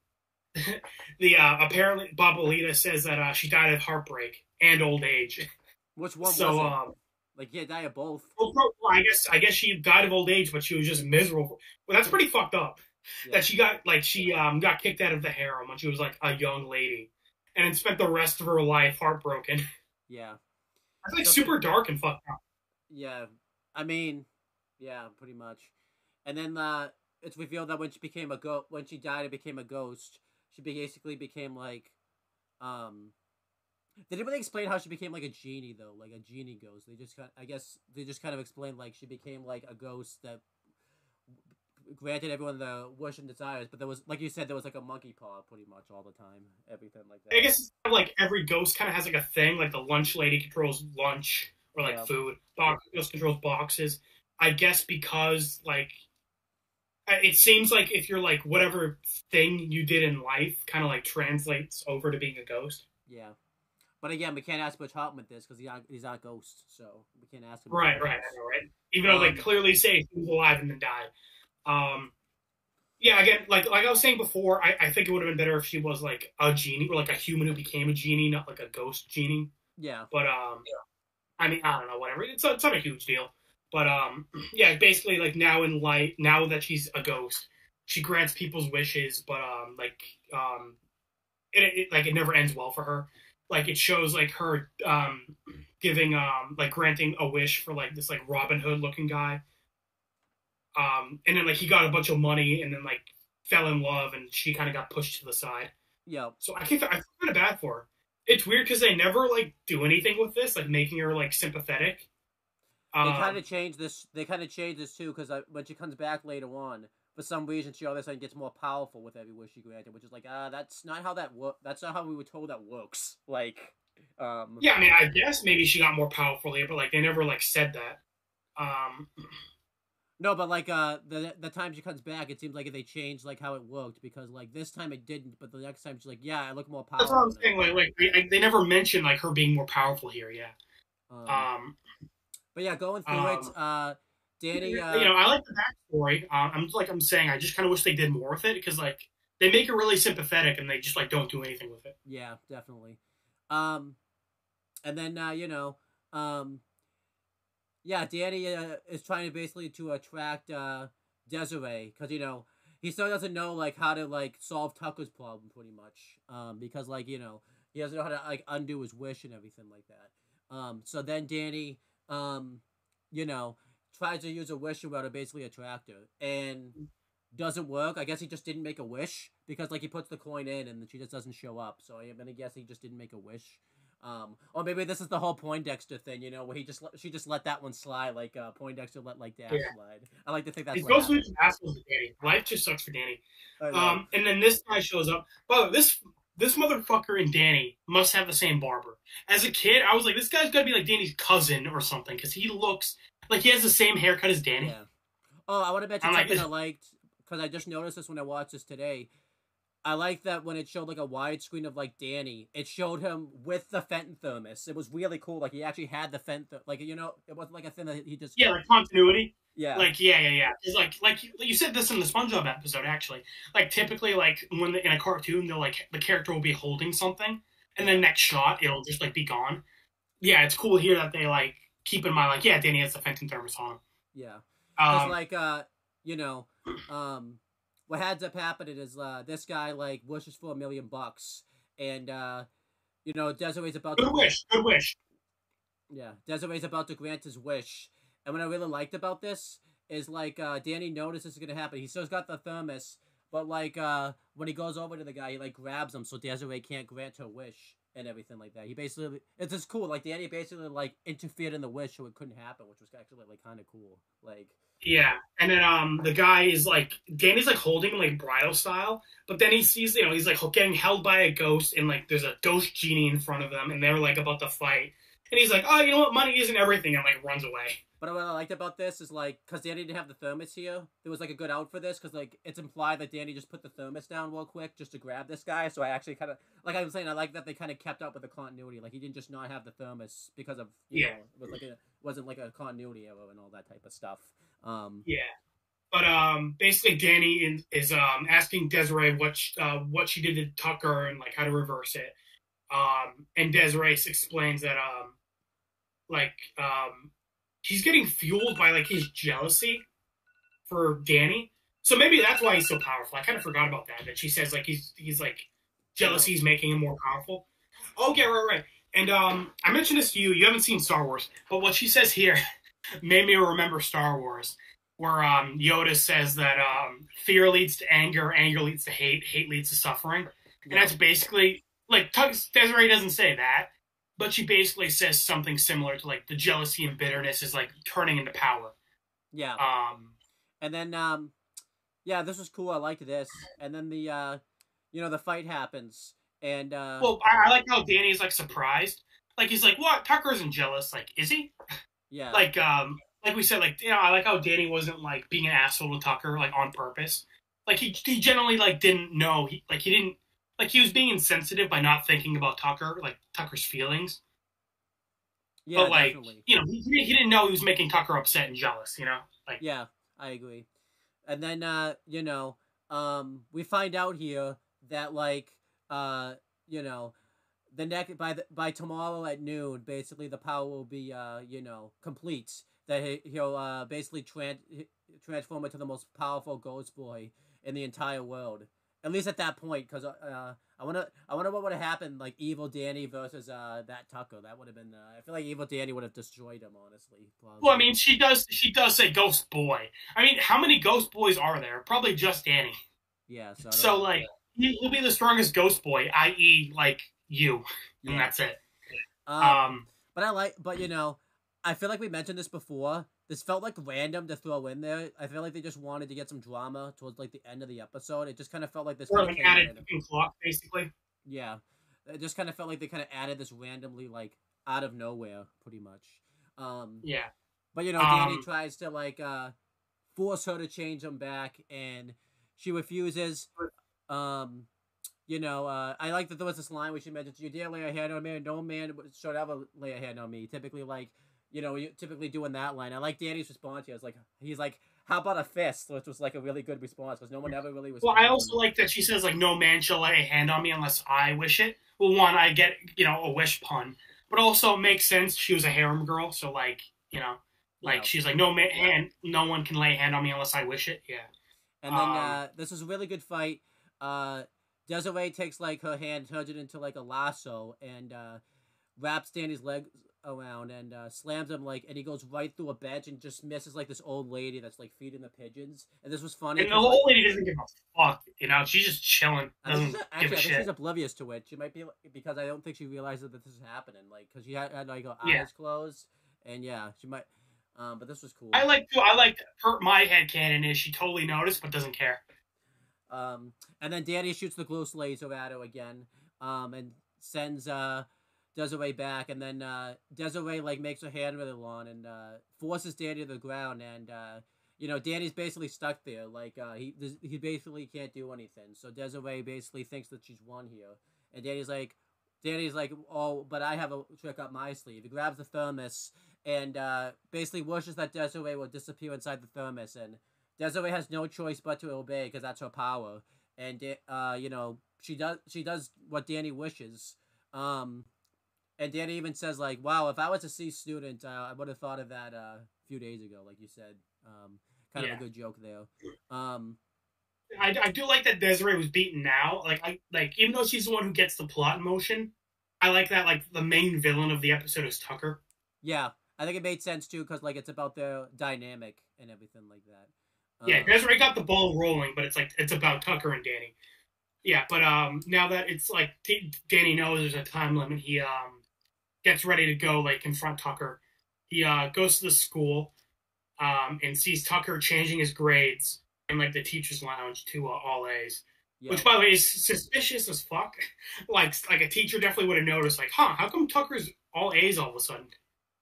the uh, apparently Babalita says that uh, she died of heartbreak and old age. Which one so, was um, like, yeah, die of both. well, I guess I guess she died of old age, but she was just miserable. Well, that's pretty fucked up. Yeah. That she got like she um got kicked out of the harem when she was like a young lady, and then spent the rest of her life heartbroken. Yeah. That's like So- super dark and fucked up. Yeah, I mean, yeah, pretty much. And then uh, it's revealed that when she became a go, when she died it became a ghost, she basically became like, um. They didn't really explain how she became like a genie though, like a genie ghost. They just kind, I guess, they just kind of explained like she became like a ghost that granted everyone the wish and desires, but there was, like you said, there was like a monkey paw pretty much all the time, everything like that. I guess it's kind of like every ghost kind of has like a thing. Like the lunch lady controls lunch or like Yeah. food. Box ghost controls boxes. I guess because like it seems like if you're like whatever thing you did in life kind of like translates over to being a ghost. Yeah. But again, we can't ask Butch Hartman with this because he's not, he's not a ghost, so we can't ask him. Right, about right, know, right. Even though they Um, clearly say he was alive and then died. Um, yeah, again, like like I was saying before, I, I think it would have been better if she was like a genie or like a human who became a genie, not like a ghost genie. Yeah. But um, I mean, I don't know, whatever. It's, it's not a huge deal. But um, yeah, basically, like now in light, now that she's a ghost, she grants people's wishes, but um, like um, it, it like it never ends well for her. Like it shows like her um giving um like granting a wish for like this like Robin Hood looking guy. Um, and then like he got a bunch of money, and then like fell in love, and she kind of got pushed to the side. Yeah. So I can't. I feel kind of bad for her. It's weird because they never like do anything with this, like making her like sympathetic. They Um, kind of changed this. They kind of changed this too because when she comes back later on, for some reason she all of a sudden gets more powerful with every wish she granted, which is like, ah, that's not how that works. That's not how we were told that works. Like, um, yeah, I mean, I guess maybe she got more powerful here, but like they never like said that. Um, no, but like, uh, the the time she comes back, it seems like they changed like how it worked because like this time it didn't, but the next time she's like, yeah, I look more powerful. that's what I'm saying. Like, like they, they never mentioned like her being more powerful here. Yeah. Um, Um, but yeah, going through um, it, uh, Danny, you uh, know, I like the backstory. Um, I'm like I'm saying, I just kind of wish they did more with it because like they make it really sympathetic and they just like don't do anything with it. Yeah, definitely. Um, and then uh, you know, um, yeah, Danny uh, is trying to basically to attract uh Desiree because you know he still doesn't know like how to like solve Tucker's problem pretty much. Um, because like you know he doesn't know how to like undo his wish and everything like that. Um, so then Danny, um, you know, tries to use a wish well to basically attract her and doesn't work. I guess he just didn't make a wish because like he puts the coin in and she just doesn't show up. So I'm gonna guess he just didn't make a wish. Um, or maybe this is the whole Poindexter thing, you know, where he just let, she just let that one slide, like uh, Poindexter let like Dash Yeah. slide. I like to think that's ghosts are assholes to Danny. Life just sucks for Danny. Um, and then this guy shows up. The way, this this motherfucker and Danny must have the same barber. As a kid, I was like, this guy's gotta be like Danny's cousin or something because he looks like he has the same haircut as Danny. Yeah. Oh, I want to mention I'm like- something I liked because I just noticed this when I watched this today. I like that when it showed like a widescreen of like Danny, it showed him with the Fenton thermos. It was really cool. Like he actually had the Fenton, like you know, it wasn't like a thing that he just Yeah, like continuity. yeah Like yeah, yeah, yeah. It's like like you, said this in the SpongeBob episode actually. Like typically, like when the, in a cartoon, they'll like the character will be holding something, and then next shot it'll just like be gone. Yeah, it's cool here that they like keep in mind like yeah, Danny has the Fenton thermos on him. yeah. Um, like uh, you know, um, what ends up happening is uh, this guy like wishes for a million bucks, and uh, you know, Desiree's about good to wish, good wish. Yeah, Desiree's about to grant his wish. And what I really liked about this is like uh Danny notices this is gonna happen. He still's got the thermos, but like uh when he goes over to the guy, he like grabs him so Desiree can't grant her wish and everything like that. He basically it's just cool. Like Danny basically like interfered in the wish so it couldn't happen, which was actually like kind of cool. Like Yeah, and then um the guy is like Danny's like holding him like bridal style, but then he sees you know he's like getting held by a ghost and like there's a ghost genie in front of them and they're like about to fight, and he's like oh you know what money isn't everything and like runs away. But what I liked about this is like, cause Danny didn't have the thermos here. There was like a good out for this, cause like it's implied that Danny just put the thermos down real quick just to grab this guy. So I actually kind of, like I was saying, I like that they kind of kept up with the continuity. Like he didn't just not have the thermos because of, you Yeah. know, it was like a wasn't like a continuity error and all that type of stuff. Um, Yeah, but um, basically, Danny is um asking Desiree what she, uh, what she did to Tucker and like how to reverse it. Um, and Desiree explains that um, like um, he's getting fueled by like his jealousy for Danny. So maybe that's why he's so powerful. I kind of forgot about that. That she says like he's he's like jealousy is making him more powerful. Oh yeah, right, right. And um, I mentioned this to you. You haven't seen Star Wars, but what she says here made me remember Star Wars, where um, Yoda says that um, fear leads to anger, anger leads to hate, hate leads to suffering, and that's basically like Tux Desiree doesn't say that, but she basically says something similar to like the jealousy and bitterness is like turning into power. Yeah. Um, And then, um, yeah, this was cool. I liked this. And then the, uh, you know, the fight happens, and uh, well, I, I like how Danny's like surprised. Like he's like, "What? Tucker isn't jealous. Like, is he?" yeah, Like, um, like we said, like you know, I like how Danny wasn't like being an asshole to Tucker, like on purpose. Like he he generally like didn't know. He like he didn't like he was being insensitive by not thinking about Tucker, like Tucker's feelings. yeah, but like definitely. you know, he, he he didn't know he was making Tucker upset and jealous. You know, like Yeah, I agree. And then uh, you know, um we find out here that like uh, you know, the next by the by tomorrow at noon, basically the power will be uh, you know, complete. That he, he'll uh basically tran- transform into the most powerful ghost boy in the entire world. At least at that point, because uh, I wonder, I wonder what would have happened, like Evil Danny versus uh that Tucker. That would have been. Uh, I feel like Evil Danny would have destroyed him. Honestly. Probably. well, I mean, she does she does say Ghost Boy. I mean, how many Ghost Boys are there? Probably just Danny. yeah. So. So like he- he'll be the strongest Ghost Boy, i.e., like you, and Yeah. that's it. Um, Um, but I like, but you know, I feel like we mentioned this before. This felt like random to throw in there. I feel like they just wanted to get some drama towards like the end of the episode. It just kind of felt like this. of kinda added clock, basically. Yeah, it just kind of felt like they kind of added this randomly, like out of nowhere, pretty much. Um, Yeah. but you know, Danny Um, tries to like uh force her to change him back, and she refuses. Um, you know, uh, I like that there was this line where she mentioned, "You dare lay a hand on me, no man should ever lay a hand on me." Typically, like, you know, you typically doing that line. I like Danny's response here. It's like he's like, "How about a fist?" Which was like a really good response because no one ever really was. Well, I also like that she says like no man shall lay a hand on me unless I wish it. Well, one, I get you know a wish pun, but also it makes sense. She was a harem girl, so like you know, like she's like no man, hand, no one can lay a hand on me unless I wish it. Yeah. And then Um, uh, this was a really good fight. Uh, Desiree takes like her hand, turns it into like a lasso, and uh, wraps Danny's legs around and uh, slams him like, and he goes right through a bench and just misses like this old lady that's like feeding the pigeons. And this was funny. And the old lady doesn't give a fuck. You know, she's just chilling. Doesn't actually, a I think shit. she's oblivious to it. She might be because I don't think she realizes that this is happening. Like, because she had, had like her Yeah. eyes closed, and yeah, she might. Um, but this was cool. I like I like her. My head canon is she totally noticed but doesn't care. Um, and then Danny shoots the glow laser at her again, um, and sends uh Desiree back, and then uh Desiree like makes her hand really long and uh forces Danny to the ground, and uh you know Danny's basically stuck there, like uh he he basically can't do anything. So Desiree basically thinks that she's won here, and Danny's like. Danny's like, oh, but I have a trick up my sleeve. He grabs the thermos and uh, basically wishes that Desiree will disappear inside the thermos, and Desiree has no choice but to obey because that's her power. And uh, you know, she does she does what Danny wishes. Um, and Danny even says like, "Wow, if I was a C student, uh, I would have thought of that uh, a few days ago." Like you said, um, kind of a good joke there. Um, I, I do like that Desiree was beaten now. Like I like even though she's the one who gets the plot in motion, I like that like the main villain of the episode is Tucker. yeah, I think it made sense too because like it's about their dynamic and everything like that. Yeah, Um, Desiree got the ball rolling, but it's like it's about Tucker and Danny. Yeah, but um now that it's like T- Danny knows there's a time limit, he um gets ready to go like confront Tucker. He uh goes to the school um and sees Tucker changing his grades in like the teachers lounge to uh, all A's. yeah. Which, by the way, is suspicious as fuck. like, like a teacher definitely would have noticed. Like, huh? How come Tucker's all A's all of a sudden?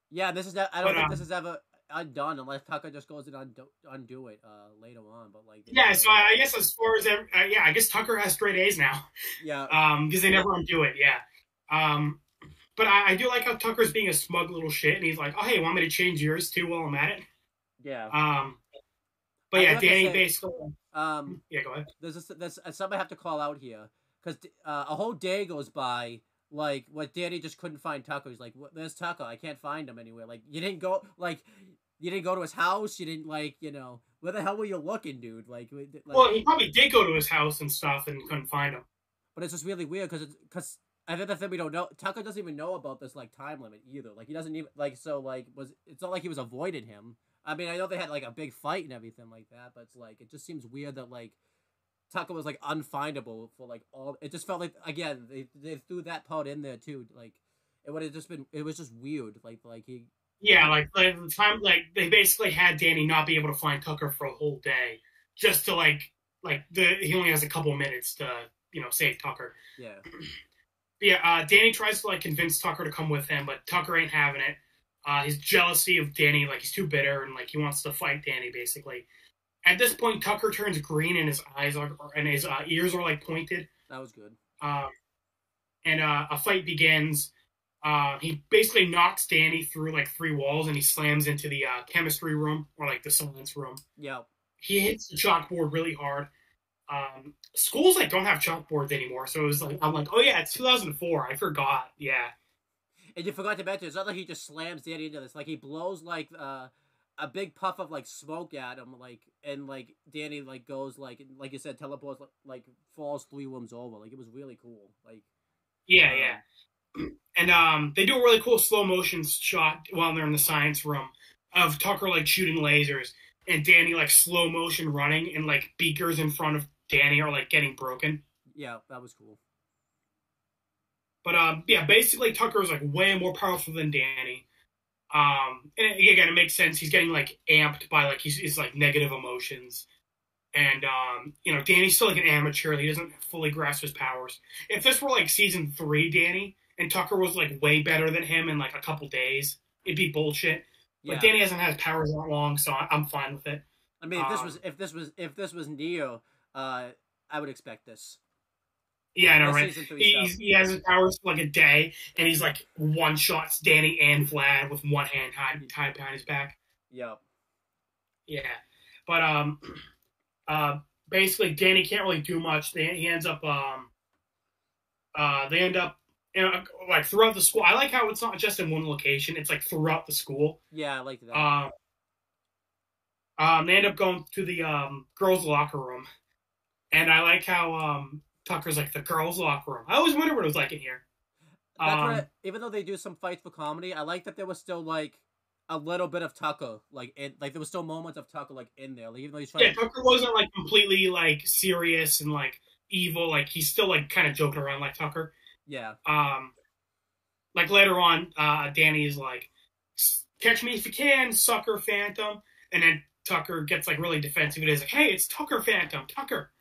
Yeah, this is I don't But, think um, this is ever undone unless Tucker just goes and undo, undo it uh, later on. But like, Yeah. So I, guess as far as uh, yeah, I guess Tucker has straight A's now. yeah, Um, because they never undo it. Yeah. Um, but I, I do like how Tucker's being a smug little shit, and he's like, "Oh, hey, want me to change yours too while I'm at it?" yeah. Um, But I yeah, Danny say- basically. Um, Yeah, go ahead. there's this, there's something I have to call out here because uh, a whole day goes by like what Danny just couldn't find Tucker. He's like, "Wh- "There's Tucker. I can't find him anywhere." Like you didn't go like you didn't go to his house. You didn't like you know where the hell were you looking, dude? Like, like Well, he probably did go to his house and stuff and couldn't find him. but it's just really weird because because I think the thing we don't know Tucker doesn't even know about this like time limit either. Like he doesn't even like so like was it's not like he was avoided him. I mean I know they had like a big fight and everything like that, but it's like it just seems weird that like Tucker was like unfindable for like all. It just felt like again they they threw that part in there too. Like it would have just been it was just weird. Like like he Yeah, like, like the time, like they basically had Danny not be able to find Tucker for a whole day, just to like, like the he only has a couple minutes to you know save Tucker. yeah yeah, uh, Danny tries to like convince Tucker to come with him, but Tucker ain't having it. Uh, his jealousy of Danny, like he's too bitter and like he wants to fight Danny basically. At this point, Tucker turns green and his eyes are and his uh, ears are like pointed. that was good. Um, and uh, a fight begins. Uh, he basically knocks Danny through like three walls and he slams into the uh, chemistry room or like the science room. Yeah He hits the chalkboard really hard. Um, schools like don't have chalkboards anymore, so it was like I'm like, oh yeah, it's 2004. I forgot. Yeah, and you forgot to mention it's not like he just slams Danny into this. Like he blows like uh. A big puff of like smoke at him, like and like Danny like goes like like you said teleports like, like falls three rooms over. Like it was really cool. Like yeah, um, yeah. And um, they do a really cool slow motion shot while they're in the science room of Tucker like shooting lasers and Danny like slow motion running and like beakers in front of Danny are like getting broken. Yeah, that was cool. But um, yeah, basically Tucker is like way more powerful than Danny. Um, and again, it makes sense. He's getting like amped by like he's, his like negative emotions, and um, you know, Danny's still like an amateur. He doesn't fully grasp his powers. If this were like season three, Danny and Tucker was like way better than him in like a couple days, it'd be bullshit. Yeah. But Danny hasn't had his powers that long, so I'm fine with it. I mean, if this um, was if this was if this was Neo, uh, I would expect this. Yeah, I know, right? He, he's- he has his powers for like a day, and he's like one shots Danny and Vlad with one hand tied, tied behind his back. Yeah. Yeah, but um, uh, basically Danny can't really do much. They, he ends up um, uh, they end up you know, like throughout the school. I like how it's not just in one location; it's like throughout the school. Yeah, I liked that. Um, um, they end up going to the um girls' locker room, and I like how um Tucker's like the girls' locker room. I always wonder what it was like in here. Um, I- even though they do some fights for comedy, I like that there was still like a little bit of Tucker, like in, like there was still moments of Tucker like in there, like even though he's trying. Yeah, Tucker wasn't like completely like serious and like evil. Like he's still like kind of joking around like Tucker. yeah, Um, like later on, uh, Danny is like, "Catch me if you can, sucker Phantom," and then Tucker gets like really defensive and is like, "Hey, it's Tucker Phantom, Tucker."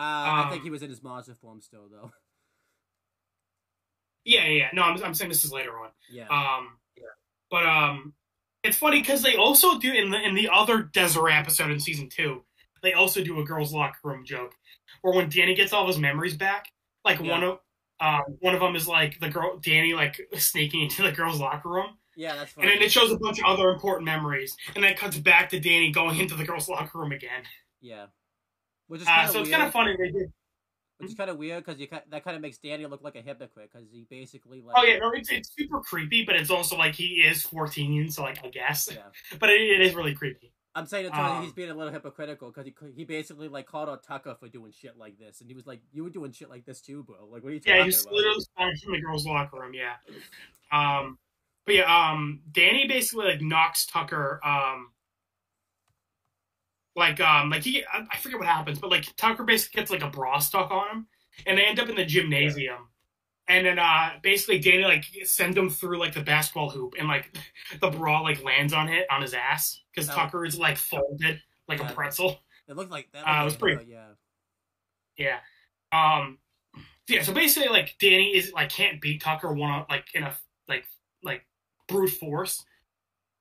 Uh, I think Um, he was in his monster form still though. Yeah, yeah. yeah. No, I'm, I'm saying this is later on. Yeah, Um, but um, it's funny because they also do in the in the other Desiree episode in season two, they also do a girls' locker room joke, where when Danny gets all of his memories back, like Yeah. one of um, one of them is like the girl Danny like sneaking into the girls' locker room, yeah, that's and then it shows a bunch of other important memories, and then it cuts back to Danny going into the girls' locker room again. yeah, which is Uh, kind of so weird. it's kind of funny they did. Which is kind of weird because you that kind of makes Danny look like a hypocrite because he basically like. Oh yeah, no, it's, it's super creepy, but it's also like he is 14, so like I guess, Yeah. but it, it is really creepy. I'm saying it's Um, he's being a little hypocritical because he he basically like called out Tucker for doing shit like this, and he was like, "You were doing shit like this too, bro. Like, what are you talking Yeah, he's about?" literally from the girls' locker room. Yeah. Um, but yeah, um, Danny basically like knocks Tucker. Um, like um, like he I, I forget what happens, but like Tucker basically gets like a bra stuck on him, and they end up in the gymnasium. And then uh, basically Danny like sends him through like the basketball hoop, and like the bra like lands on it on his ass because. Tucker is like folded like Yeah. a pretzel. It looked like that. Uh, it looked was like- pretty- Yeah, Yeah. Um yeah, so basically like Danny is like can't beat Tucker one on like in a like like brute force.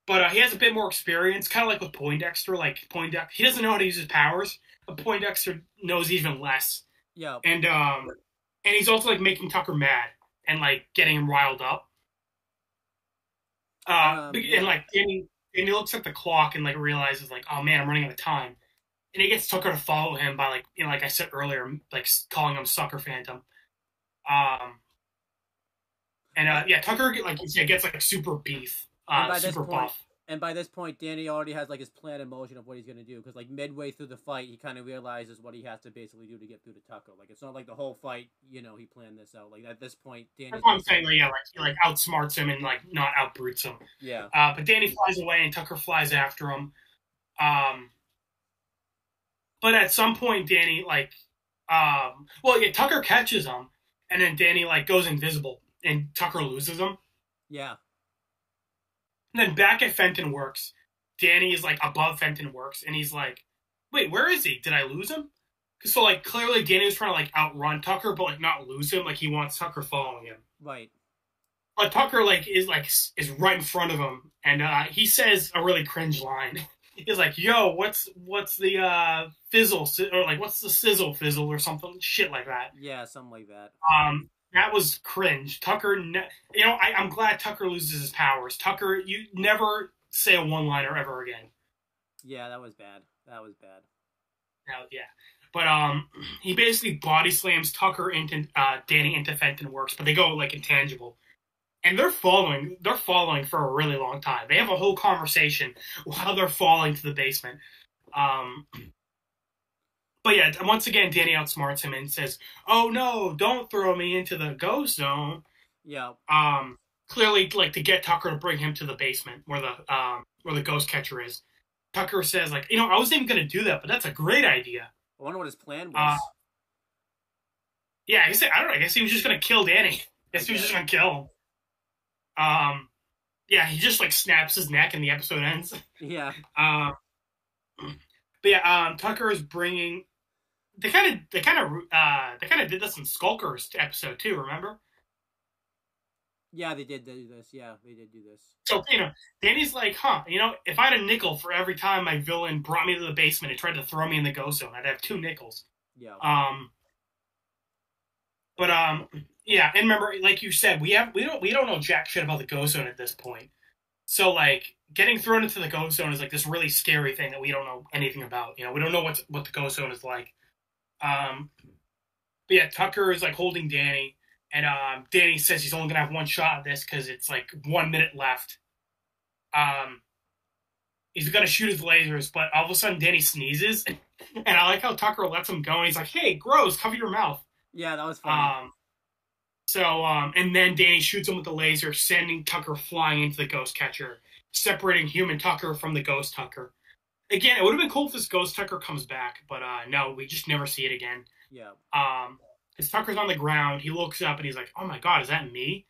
But uh, he has a bit more experience, kind of like with Poindexter. Like Poindexter, he doesn't know how to use his powers, but Poindexter knows even less. yeah, And um, and he's also like making Tucker mad and like getting him riled up. Uh, Um, and yeah. like Danny, Danny looks at the clock and like realizes like, oh man, I'm running out of time. and he gets Tucker to follow him by like you know, like I said earlier, like calling him Sucker Phantom. Um, and uh, yeah, Tucker like yeah, gets like super beef, uh, super point, buff. And by this point, Danny already has like his plan in motion of what he's gonna do because like midway through the fight, he kind of realizes what he has to basically do to get through to Tucker. Like it's not like the whole fight, you know, he planned this out. Like at this point, Danny. That's what I'm saying. Like, yeah, like he like outsmarts him and like not outbrutes him. Yeah. Uh, but Danny flies away and Tucker flies after him. Um, but at some point, Danny like, um, well, yeah, Tucker catches him, and then Danny like goes invisible, and Tucker loses him. Yeah. And then back at Fenton Works, Danny is like above Fenton Works, and he's like, "Wait, where is he? Did I lose him?" Cause so like clearly Danny was trying to like outrun Tucker, but like not lose him. Like he wants Tucker following him. Right. Like Tucker like is like is right in front of him, and uh, he says a really cringe line. He's like, "Yo, what's what's the uh, fizzle or like what's the sizzle fizzle or something shit like that." Yeah, something like that. Um, that was cringe. Tucker, ne- you know, I, I'm glad Tucker loses his powers. Tucker, you never say a one liner ever again. Yeah, that was bad. That was bad. Now, yeah. But um, he basically body slams Tucker into uh, Danny into Fenton Works, but they go like intangible, and they're following. They're following for a really long time. They have a whole conversation while they're falling to the basement. Um, but yeah, once again, Danny outsmarts him and says, "Oh no, don't throw me into the ghost zone." Yeah. Um, clearly, like to get Tucker to bring him to the basement where the um where the ghost catcher is. Tucker says, like, you know, I wasn't even going to do that, but that's a great idea. I wonder what his plan was. Uh, yeah, I guess I don't know. I guess he was just going to kill Danny. I guess he was just going to kill him. Um, yeah, he just like snaps his neck and the episode ends. Yeah. Um, but yeah, um, Tucker is bringing they kind of they kind of uh they kind of did this in Skulkers episode too. Remember? Yeah, they did do this. Yeah, they did do this. So you know, Danny's like, huh? You know, if I had a nickel for every time my villain brought me to the basement and tried to throw me in the ghost zone, I'd have two nickels. Yeah. Um. But um, yeah, and remember, like you said, we have we don't we don't know jack shit about the ghost zone at this point. So like getting thrown into the ghost zone is like this really scary thing that we don't know anything about. You know, we don't know what what the ghost zone is like. Um, but yeah, Tucker is like holding Danny, and um, Danny says he's only gonna have one shot at this because it's like one minute left. Um, he's gonna shoot his lasers, but all of a sudden Danny sneezes, and I like how Tucker lets him go, and he's like, "Hey, gross, cover your mouth." Yeah, that was funny. Um, so, um, and then Danny shoots him with the laser, sending Tucker flying into the ghost catcher, separating human Tucker from the ghost Tucker again, it would have been cool if this Ghost Tucker comes back, but uh, no, we just never see it again. Yeah. Um, as Tucker's on the ground, he looks up and he's like, "Oh my god, is that me?"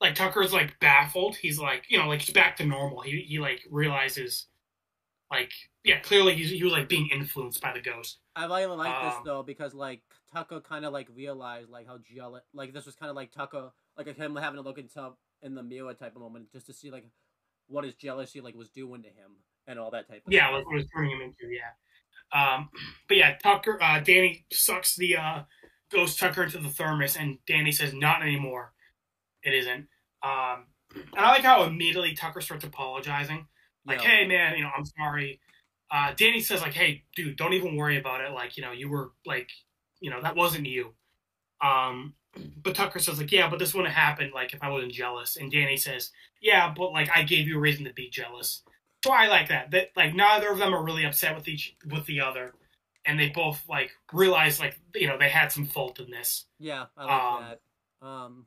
Like Tucker's like baffled. He's like, you know, like he's back to normal. He he like realizes, like, yeah, clearly he's, he was like being influenced by the ghost. I really like um, this though because like Tucker kind of like realized like how jealous, like this was kind of like Tucker, like him having to look into in the mirror type of moment just to see like what his jealousy like was doing to him and all that type of yeah, stuff. what was turning him into, yeah. Um, but yeah, Tucker, uh, Danny sucks the uh, ghost Tucker into the thermos, and Danny says, "Not anymore." It isn't. Um, and I like how immediately Tucker starts apologizing, like, yeah. "Hey, man, you know, I'm sorry." Uh, Danny says, "Like, hey, dude, don't even worry about it. Like, you know, you were like, you know, that wasn't you." Um, but Tucker says, like, "Yeah, but this wouldn't happen. Like, if I wasn't jealous." And Danny says, "Yeah, but like, I gave you a reason to be jealous." So I like that. That like neither of them are really upset with each with the other, and they both like realize like you know they had some fault in this. Yeah, I like um, that. Um,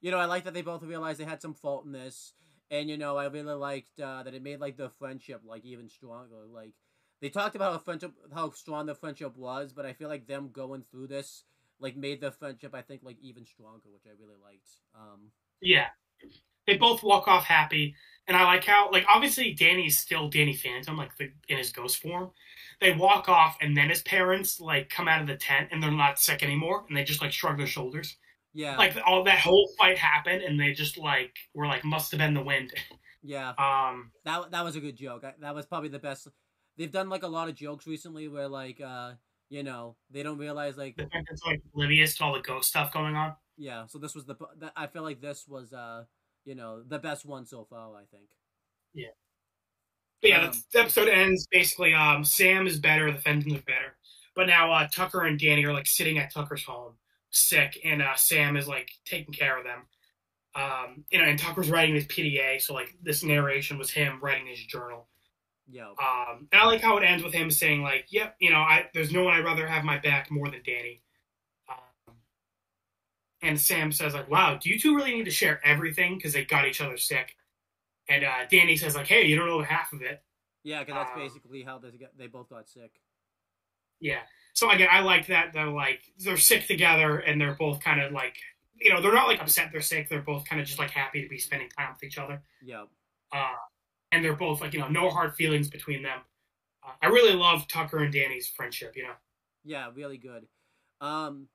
you know, I like that they both realized they had some fault in this, and you know, I really liked uh, that it made like the friendship like even stronger. Like they talked about how friendship, how strong the friendship was, but I feel like them going through this like made the friendship I think like even stronger, which I really liked. Um, yeah, they both walk off happy and I like how, like, obviously Danny's still Danny Phantom, like the, in his ghost form. They walk off, and then his parents like come out of the tent, and they're not sick anymore, and they just like shrug their shoulders. Yeah, like all that whole fight happened, and they just like were like must have been the wind. Yeah. Um. That that was a good joke. That was probably the best. They've done like a lot of jokes recently where like uh you know they don't realize like the fact it's like oblivious to all the ghost stuff going on. Yeah. So this was the. I feel like this was uh you know, the best one so far, I think. Yeah. But yeah, Um, the, episode ends basically. Um, Sam is better, the Fentons are better, but now uh, Tucker and Danny are like sitting at Tucker's home, sick, and uh, Sam is like taking care of them. Um, you know, and Tucker's writing his PDA, so like this narration was him writing his journal. Yeah. Um, and I like how it ends with him saying like, "Yep, you know, I there's no one I'd rather have my back more than Danny." And Sam says like, "Wow, do you two really need to share everything because they got each other sick?" And uh, Danny says like, "Hey, you don't know half of it." Yeah, because that's um, basically how they got, they both got sick. Yeah. So again, I like that they're like they're sick together and they're both kind of like you know they're not like upset they're sick. They're both kind of just like happy to be spending time with each other. Yeah. Uh, and they're both like you know no hard feelings between them. Uh, I really love Tucker and Danny's friendship. You know. Yeah, really good. Um,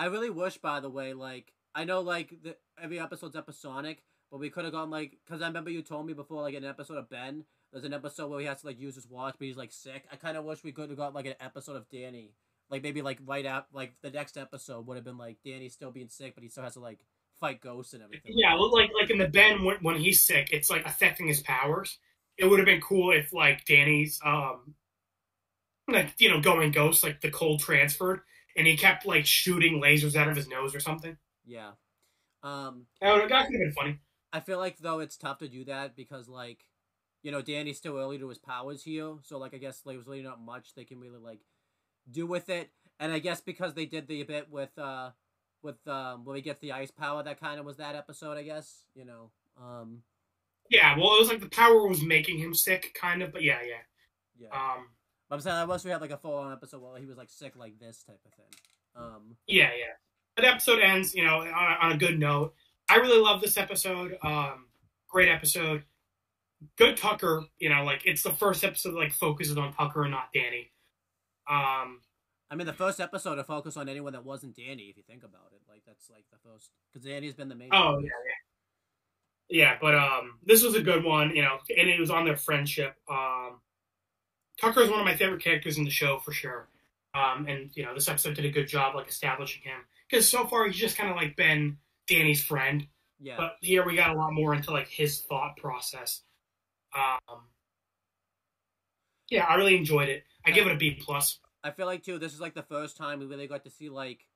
I really wish, by the way, like I know, like the every episode's episodic, but we could have gone like because I remember you told me before, like an episode of Ben, there's an episode where he has to like use his watch, but he's like sick. I kind of wish we could have got like an episode of Danny, like maybe like right out, like the next episode would have been like Danny still being sick, but he still has to like fight ghosts and everything. Yeah, like like in the Ben when, when he's sick, it's like affecting his powers. It would have been cool if like Danny's um like you know going ghost like the cold transferred and he kept like shooting lasers out of his nose or something. Yeah. Um, That would could have been funny. I feel like though it's tough to do that because like, you know, Danny's still early to his powers here, so like I guess like, there's really not much they can really like do with it. And I guess because they did the bit with uh with um when he gets the ice power, that kind of was that episode. I guess you know. Um, Yeah, well, it was like the power was making him sick, kind of. But yeah, yeah. yeah. Um, but I'm saying I wish we had like a full on episode while he was like sick like this type of thing. Um, yeah, yeah. But the episode ends, you know, on a, on a good note. I really love this episode. Um, great episode. Good Tucker. You know, like it's the first episode that, like focuses on Tucker and not Danny. Um, I mean, the first episode to focus on anyone that wasn't Danny, if you think about it, like that's like the first because Danny's been the main. oh yeah, yeah, yeah. But um, this was a good one, you know, and it was on their friendship. Um, Tucker is one of my favorite characters in the show for sure. Um, and you know, this episode did a good job like establishing him because so far he's just kind of like been Danny's friend. yeah. but here we got a lot more into like his thought process. Um, yeah, I really enjoyed it. I give it a B plus. I feel like too. This is like the first time we really got to see like,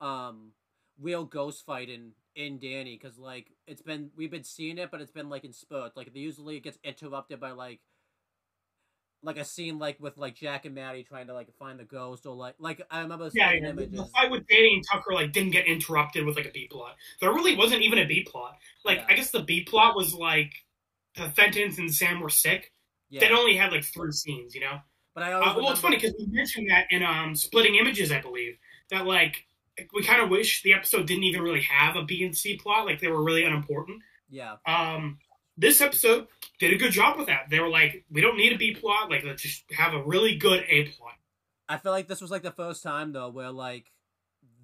um, real ghost fighting in Danny because like it's been we've been seeing it, but it's been like in spurts. Like usually it gets interrupted by like, like a scene like with like Jack and Maddie trying to like find the ghost or like like I remember Yeah, yeah. The, images. the fight with Danny and Tucker like didn't get interrupted with like a B plot. There really wasn't even a B plot. Like Yeah. I guess the B plot was like the Fentons and Sam were sick. Yeah, They'd only had like three scenes, you know. but I always Uh, well, it's funny because we mentioned that in um, Splitting Images, I believe, that like we kind of wish the episode didn't even really have a B and C plot, like they were really unimportant. yeah, Um, this episode did a good job with that. They were like, we don't need a B plot, like let's just have a really good A plot. I feel like this was like the first time though where like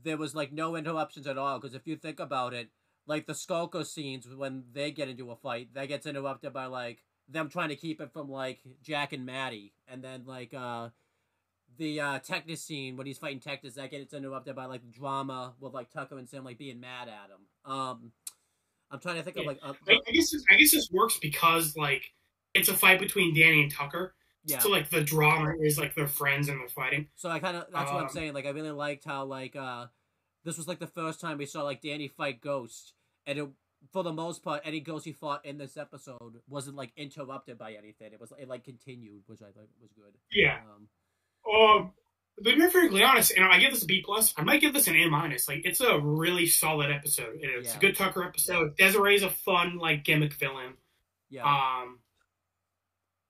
there was like no interruptions at all because if you think about it, like the Skulker scenes when they get into a fight, that gets interrupted by like them trying to keep it from like Jack and Maddie, and then like uh the uh Technus scene when he's fighting Technus, that gets interrupted by like drama with like Tucker and Sam like being mad at him. Um, I'm trying to think of like uh, I, I guess this, I guess this works because like it's a fight between Danny and Tucker, yeah. so like the drama is like they're friends and they're fighting. So I kind of that's what I'm Um, saying. Like I really liked how like uh this was like the first time we saw like Danny fight Ghost, and it for the most part any ghost he fought in this episode wasn't like interrupted by anything. It was it like continued, which I thought was good. Yeah. Um, Um, to be perfectly honest, and I give this a B plus. I might give this an A minus. Like it's a really solid episode. It's Yeah. a good Tucker episode. Desiree's a fun like gimmick villain. yeah, Um,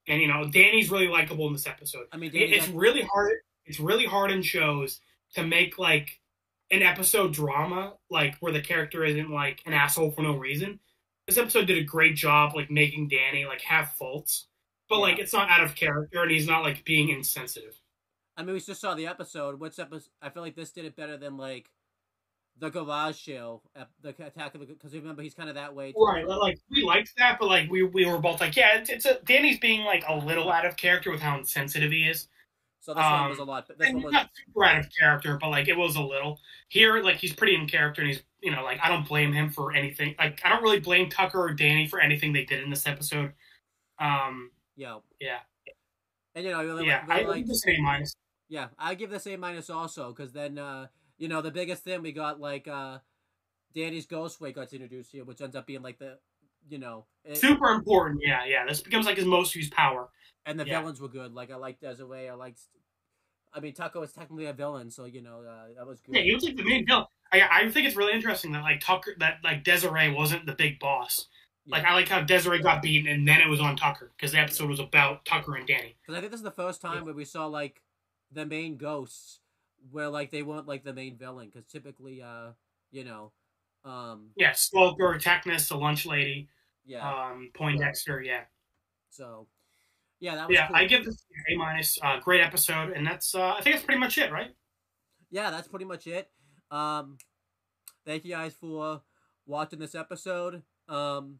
and you know Danny's really likable in this episode. I mean Danny it's really hard. It's really hard in shows to make like an episode drama, like where the character isn't like an asshole for no reason. This episode did a great job, like making Danny like have faults, but like it's not out of character, and he's not like being insensitive. I mean we just saw the episode. What's episode? I feel like this did it better than like the Garage Show, ep- the Attack of the because remember he's kind of that way. too. Right, like we liked that, but like we we were both like, yeah, it's, it's a Danny's being like a little out of character with how insensitive he is. So this one um, was a lot. This And one was not super out of character, but like it was a little. Here, like he's pretty in character, and he's you know like I don't blame him for anything. Like I don't really blame Tucker or Danny for anything they did in this episode. Um, Yeah. yeah, and you know, really, yeah. really I like, like the same minus. Yeah, I give this A minus also because then uh, you know the biggest thing we got like uh, Danny's Ghostway got introduced here, which ends up being like the, you know, it, Super important. Yeah, yeah. This becomes like his most used power. and the yeah. villains were good. Like I liked Desiree. I liked. I mean, Tucker was technically a villain, so you know uh, that was good. Yeah, he was like the main villain. I, I think it's really interesting that like Tucker, that like Desiree wasn't the big boss. Like I like how Desiree got beaten and then it was on Tucker because the episode was about Tucker and Danny. Because I think this is the first time where we saw like the main ghosts, where like they weren't like the main villain. Because typically, uh, you know, um, Yeah, Sloper, Technus, the lunch lady, yeah. um, Poindexter. Yeah, so, yeah, that was yeah. cool. I give this A minus. Uh, great episode, and that's uh, I think that's pretty much it, right? yeah, that's pretty much it. Um, thank you guys for watching this episode. Um,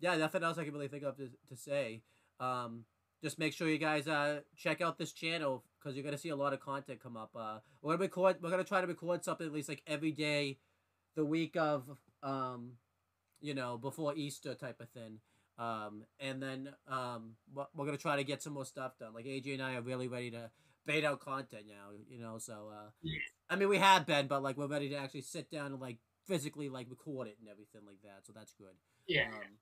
yeah, nothing else I can really think of to, to say. Um, just make sure you guys uh check out this channel because you're gonna see a lot of content come up. Uh, we're gonna record. We're gonna try to record something at least like every day, the week of um, you know, before Easter type of thing. Um, and then um, we're we're gonna try to get some more stuff done. Like AJ and I are really ready to bait out content now. You know, so uh, Yeah. I mean, we have been, but like we're ready to actually sit down and like physically like record it and everything like that. So that's good. Yeah. Um,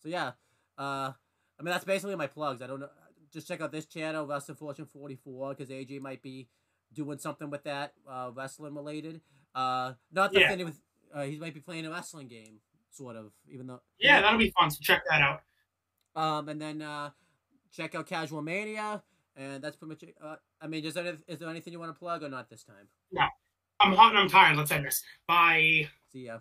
so yeah, uh, I mean that's basically my plugs. I don't know. Just check out this channel, Wrestling Fortune Forty Four, because AJ might be doing something with that, uh, wrestling related. Uh, not that Yeah. with uh, he might be playing a wrestling game, sort of. Even though Yeah, that'll be fun. So check that out. um, and then uh, check out Casual Mania, and that's pretty much it. Uh, I mean, is there, is there anything you want to plug or not this time? No, I'm hot and I'm tired. Let's end this. Bye. See ya.